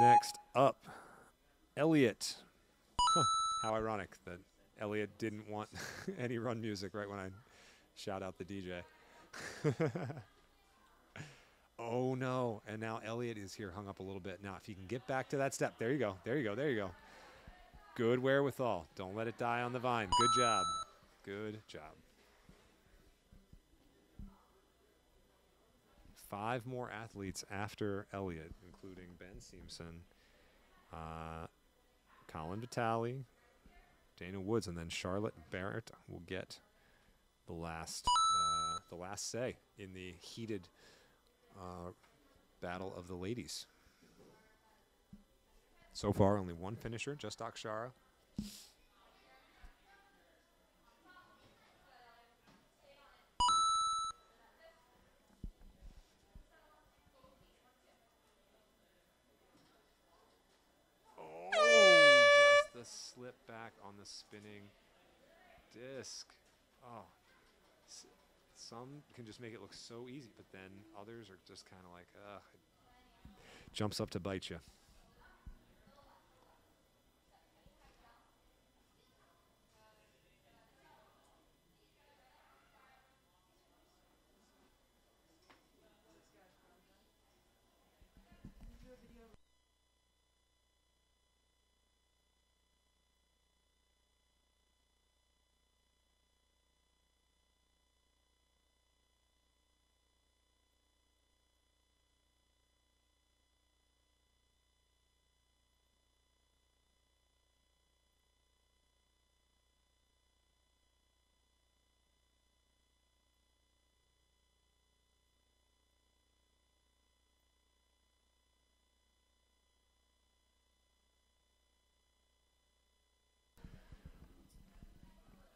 Next up, Elliot. How ironic that Elliot didn't want any run music right when I shout out the DJ. oh no. And now Elliot is here hung up a little bit. Now, if you can get back to that step, there you go. There you go. There you go. Good wherewithal. Don't let it die on the vine. Good job. Good job. Five more athletes after Elliot, including Ben Simpson, uh, Colin Vitale, Dana Woods, and then Charlotte Barrett will get the last uh, the last say in the heated uh, battle of the ladies. So far, only one finisher, just Akshara. Back on the spinning disc. Oh, some can just make it look so easy, but then others are just kind of like, ugh, jumps up to bite you.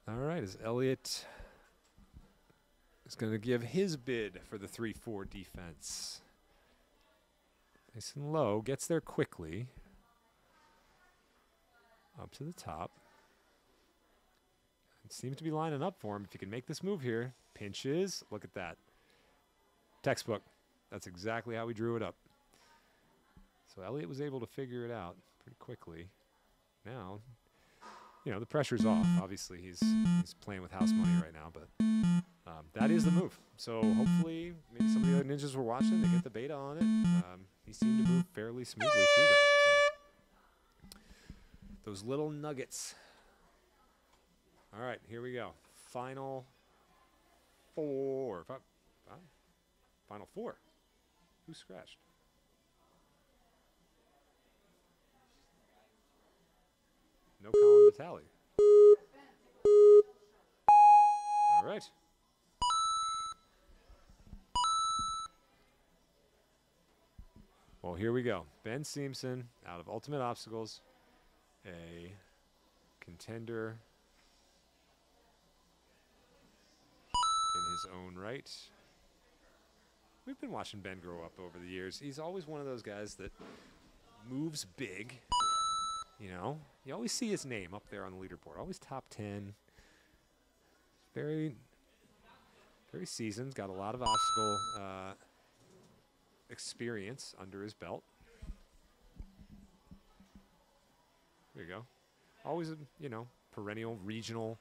All right, as Elliot is going to give his bid for the 3 4 defense. Nice and low, gets there quickly. Up to the top. It seems to be lining up for him. If you can make this move here, pinches. Look at that. Textbook. That's exactly how we drew it up. So Elliot was able to figure it out pretty quickly. Now, you know, the pressure's off. Obviously, he's he's playing with house money right now, but um, that is the move. So hopefully, maybe some of the other ninjas were watching. They get the beta on it. Um, he seemed to move fairly smoothly through that. So those little nuggets. All right, here we go. Final four. Fi- fi- Final four. Who scratched? No Colin Vitale. All right. Well, here we go. Ben Simpson out of Ultimate Obstacles, a contender in his own right. We've been watching Ben grow up over the years. He's always one of those guys that moves big. You know, you always see his name up there on the leaderboard. Always top 10. Very, very seasoned. Got a lot of obstacle uh, experience under his belt. There you go. Always, a, you know, perennial regional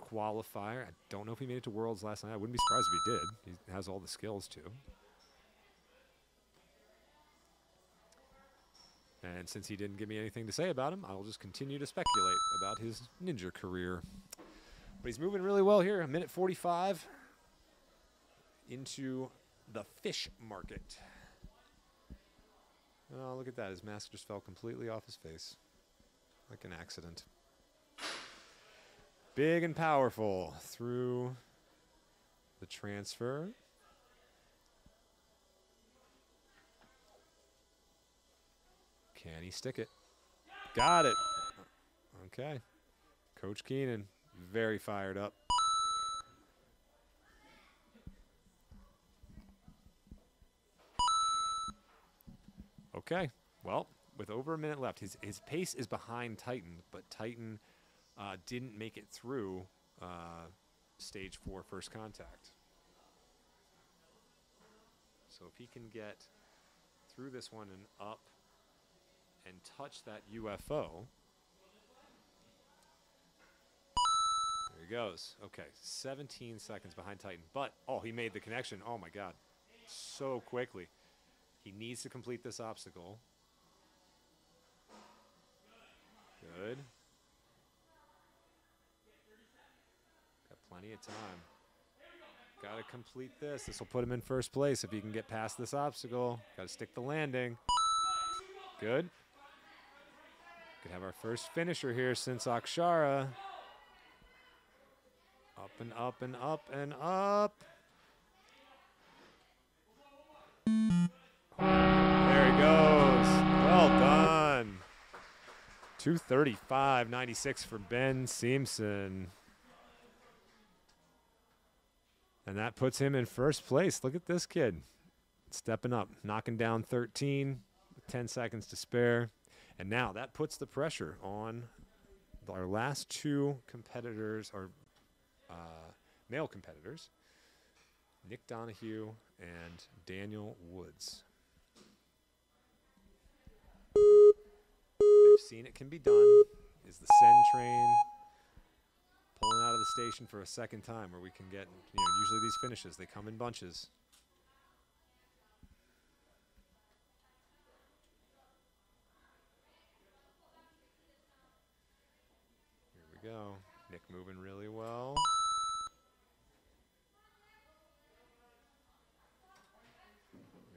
qualifier. I don't know if he made it to Worlds last night. I wouldn't be surprised if he did. He has all the skills too. And since he didn't give me anything to say about him, I will just continue to speculate about his ninja career. But he's moving really well here. A minute 45 into the fish market. Oh, look at that. His mask just fell completely off his face. Like an accident. Big and powerful through the transfer. Can he stick it? Got it. Okay. Coach Keenan, very fired up. Okay. Well, with over a minute left, his, his pace is behind Titan, but Titan uh, didn't make it through uh, stage four first contact. So if he can get through this one and up and touch that UFO. There he goes. Okay, 17 seconds behind Titan. But, oh, he made the connection. Oh my God. So quickly. He needs to complete this obstacle. Good. Got plenty of time. Got to complete this. This will put him in first place if he can get past this obstacle. Got to stick the landing. Good. Could have our first finisher here since Akshara. Up and up and up and up. There he goes. Well done. 235.96 for Ben Simpson. And that puts him in first place. Look at this kid. Stepping up, knocking down 13, 10 seconds to spare. And now that puts the pressure on our last two competitors, our uh, male competitors, Nick Donahue and Daniel Woods. They've seen it can be done. Is the Sen train pulling out of the station for a second time where we can get, you know, usually these finishes, they come in bunches. Here we go. Nick moving really well.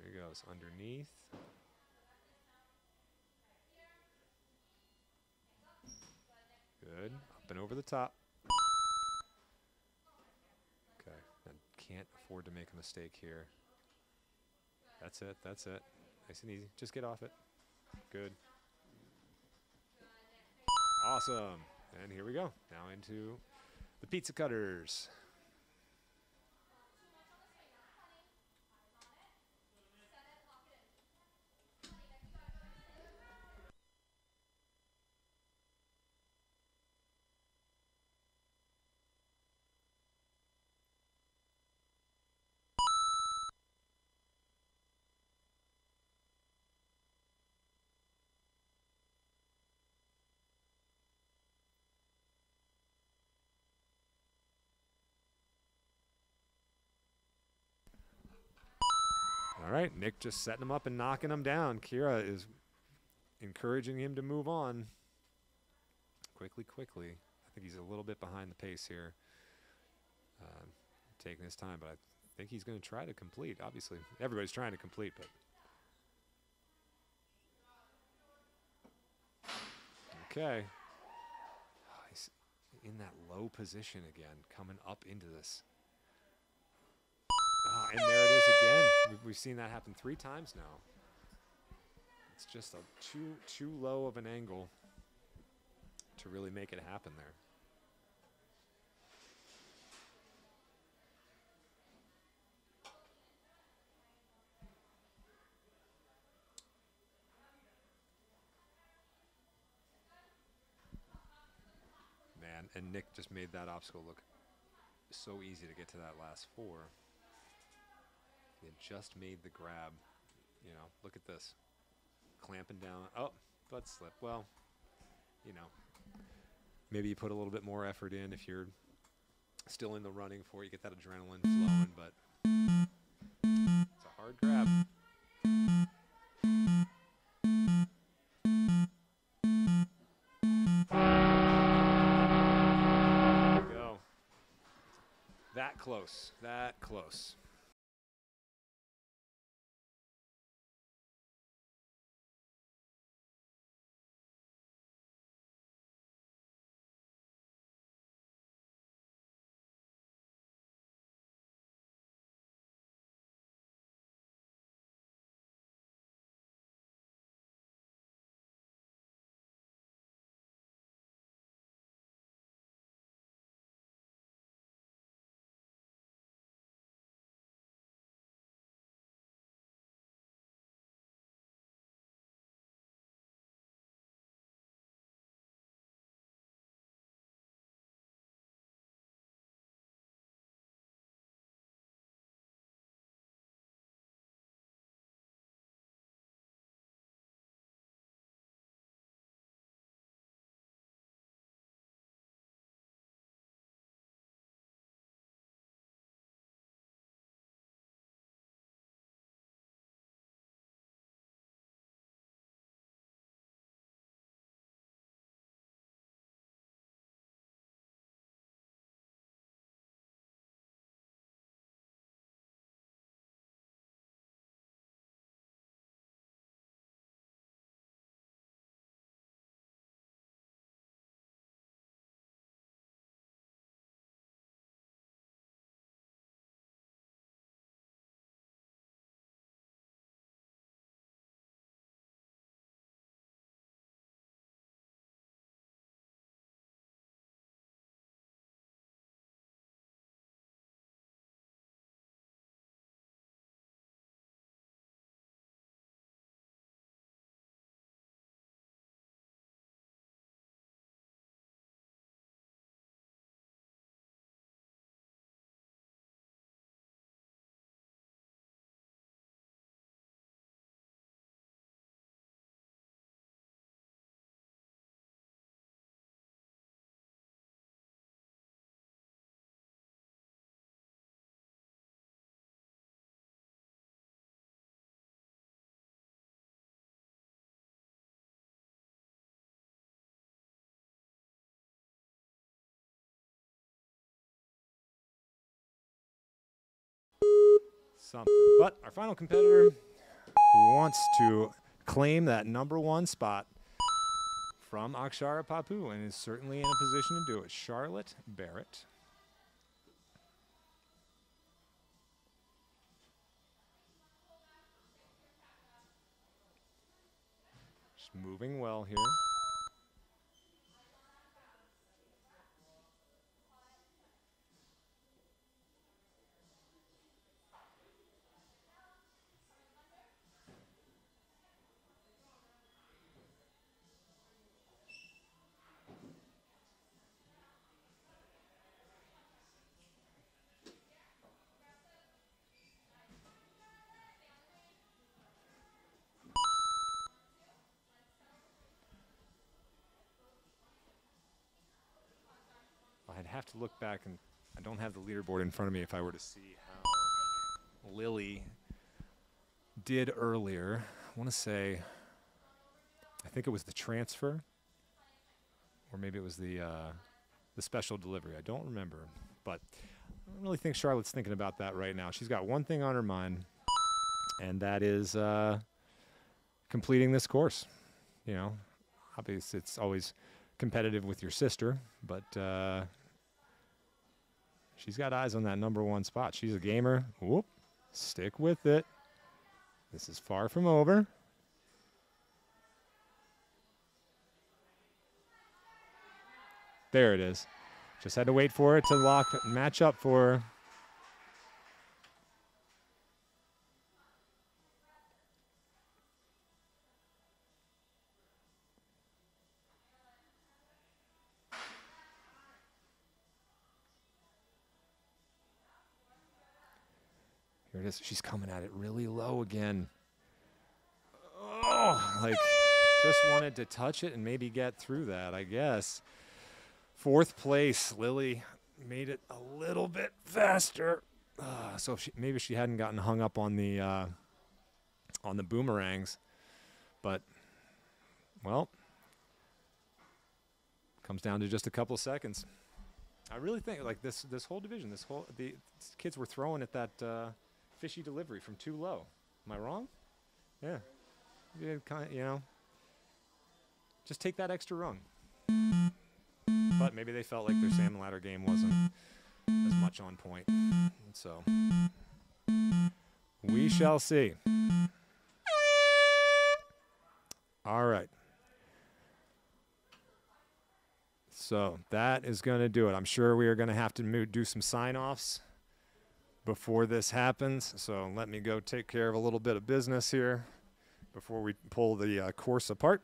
There he goes, underneath. Good. Up and over the top. Okay. I can't afford to make a mistake here. That's it. That's it. Nice and easy. Just get off it. Good. Awesome. And here we go. Now into the pizza cutters. Right, Nick just setting him up and knocking him down. Kira is encouraging him to move on. Quickly, quickly. I think he's a little bit behind the pace here. Uh, taking his time, but I think he's going to try to complete. Obviously, everybody's trying to complete, but. Okay. Oh, he's in that low position again, coming up into this. Ah, and there it is again. We've, we've seen that happen three times now. It's just a too too low of an angle to really make it happen there. Man, and Nick just made that obstacle look so easy to get to that last four. It just made the grab. You know, look at this. Clamping down. Oh, butt slip. Well, you know, maybe you put a little bit more effort in if you're still in the running for it. You get that adrenaline flowing, but it's a hard grab. Go. That close. That close. Something. But our final competitor who wants to claim that number one spot from Akshara Papu and is certainly in a position to do it. Charlotte Barrett. Just moving well here. Have to look back, and I don't have the leaderboard in front of me if I were to see how Lily did earlier. I want to say, I think it was the transfer, or maybe it was the uh, the special delivery. I don't remember, but I don't really think Charlotte's thinking about that right now. She's got one thing on her mind, and that is uh, completing this course. You know, obviously it's always competitive with your sister, but uh, she's got eyes on that number one spot. She's a gamer. Whoop, stick with it. This is far from over. There it is. Just had to wait for it to lock match up for her. Here it is. She's coming at it really low again. Oh, like just wanted to touch it and maybe get through that, I guess. Fourth place, Lily made it a little bit faster. Uh, so she, maybe she hadn't gotten hung up on the uh, on the boomerangs, but well, comes down to just a couple seconds. I really think like this this whole division, this whole the kids were throwing at that uh, fishy delivery from too low. Am I wrong? Yeah. Kind you know. Just take that extra rung. But maybe they felt like their salmon ladder game wasn't as much on point. So we shall see. All right. So that is going to do it. I'm sure we are going to have to do some sign offs before this happens. So let me go take care of a little bit of business here before we pull the uh, course apart.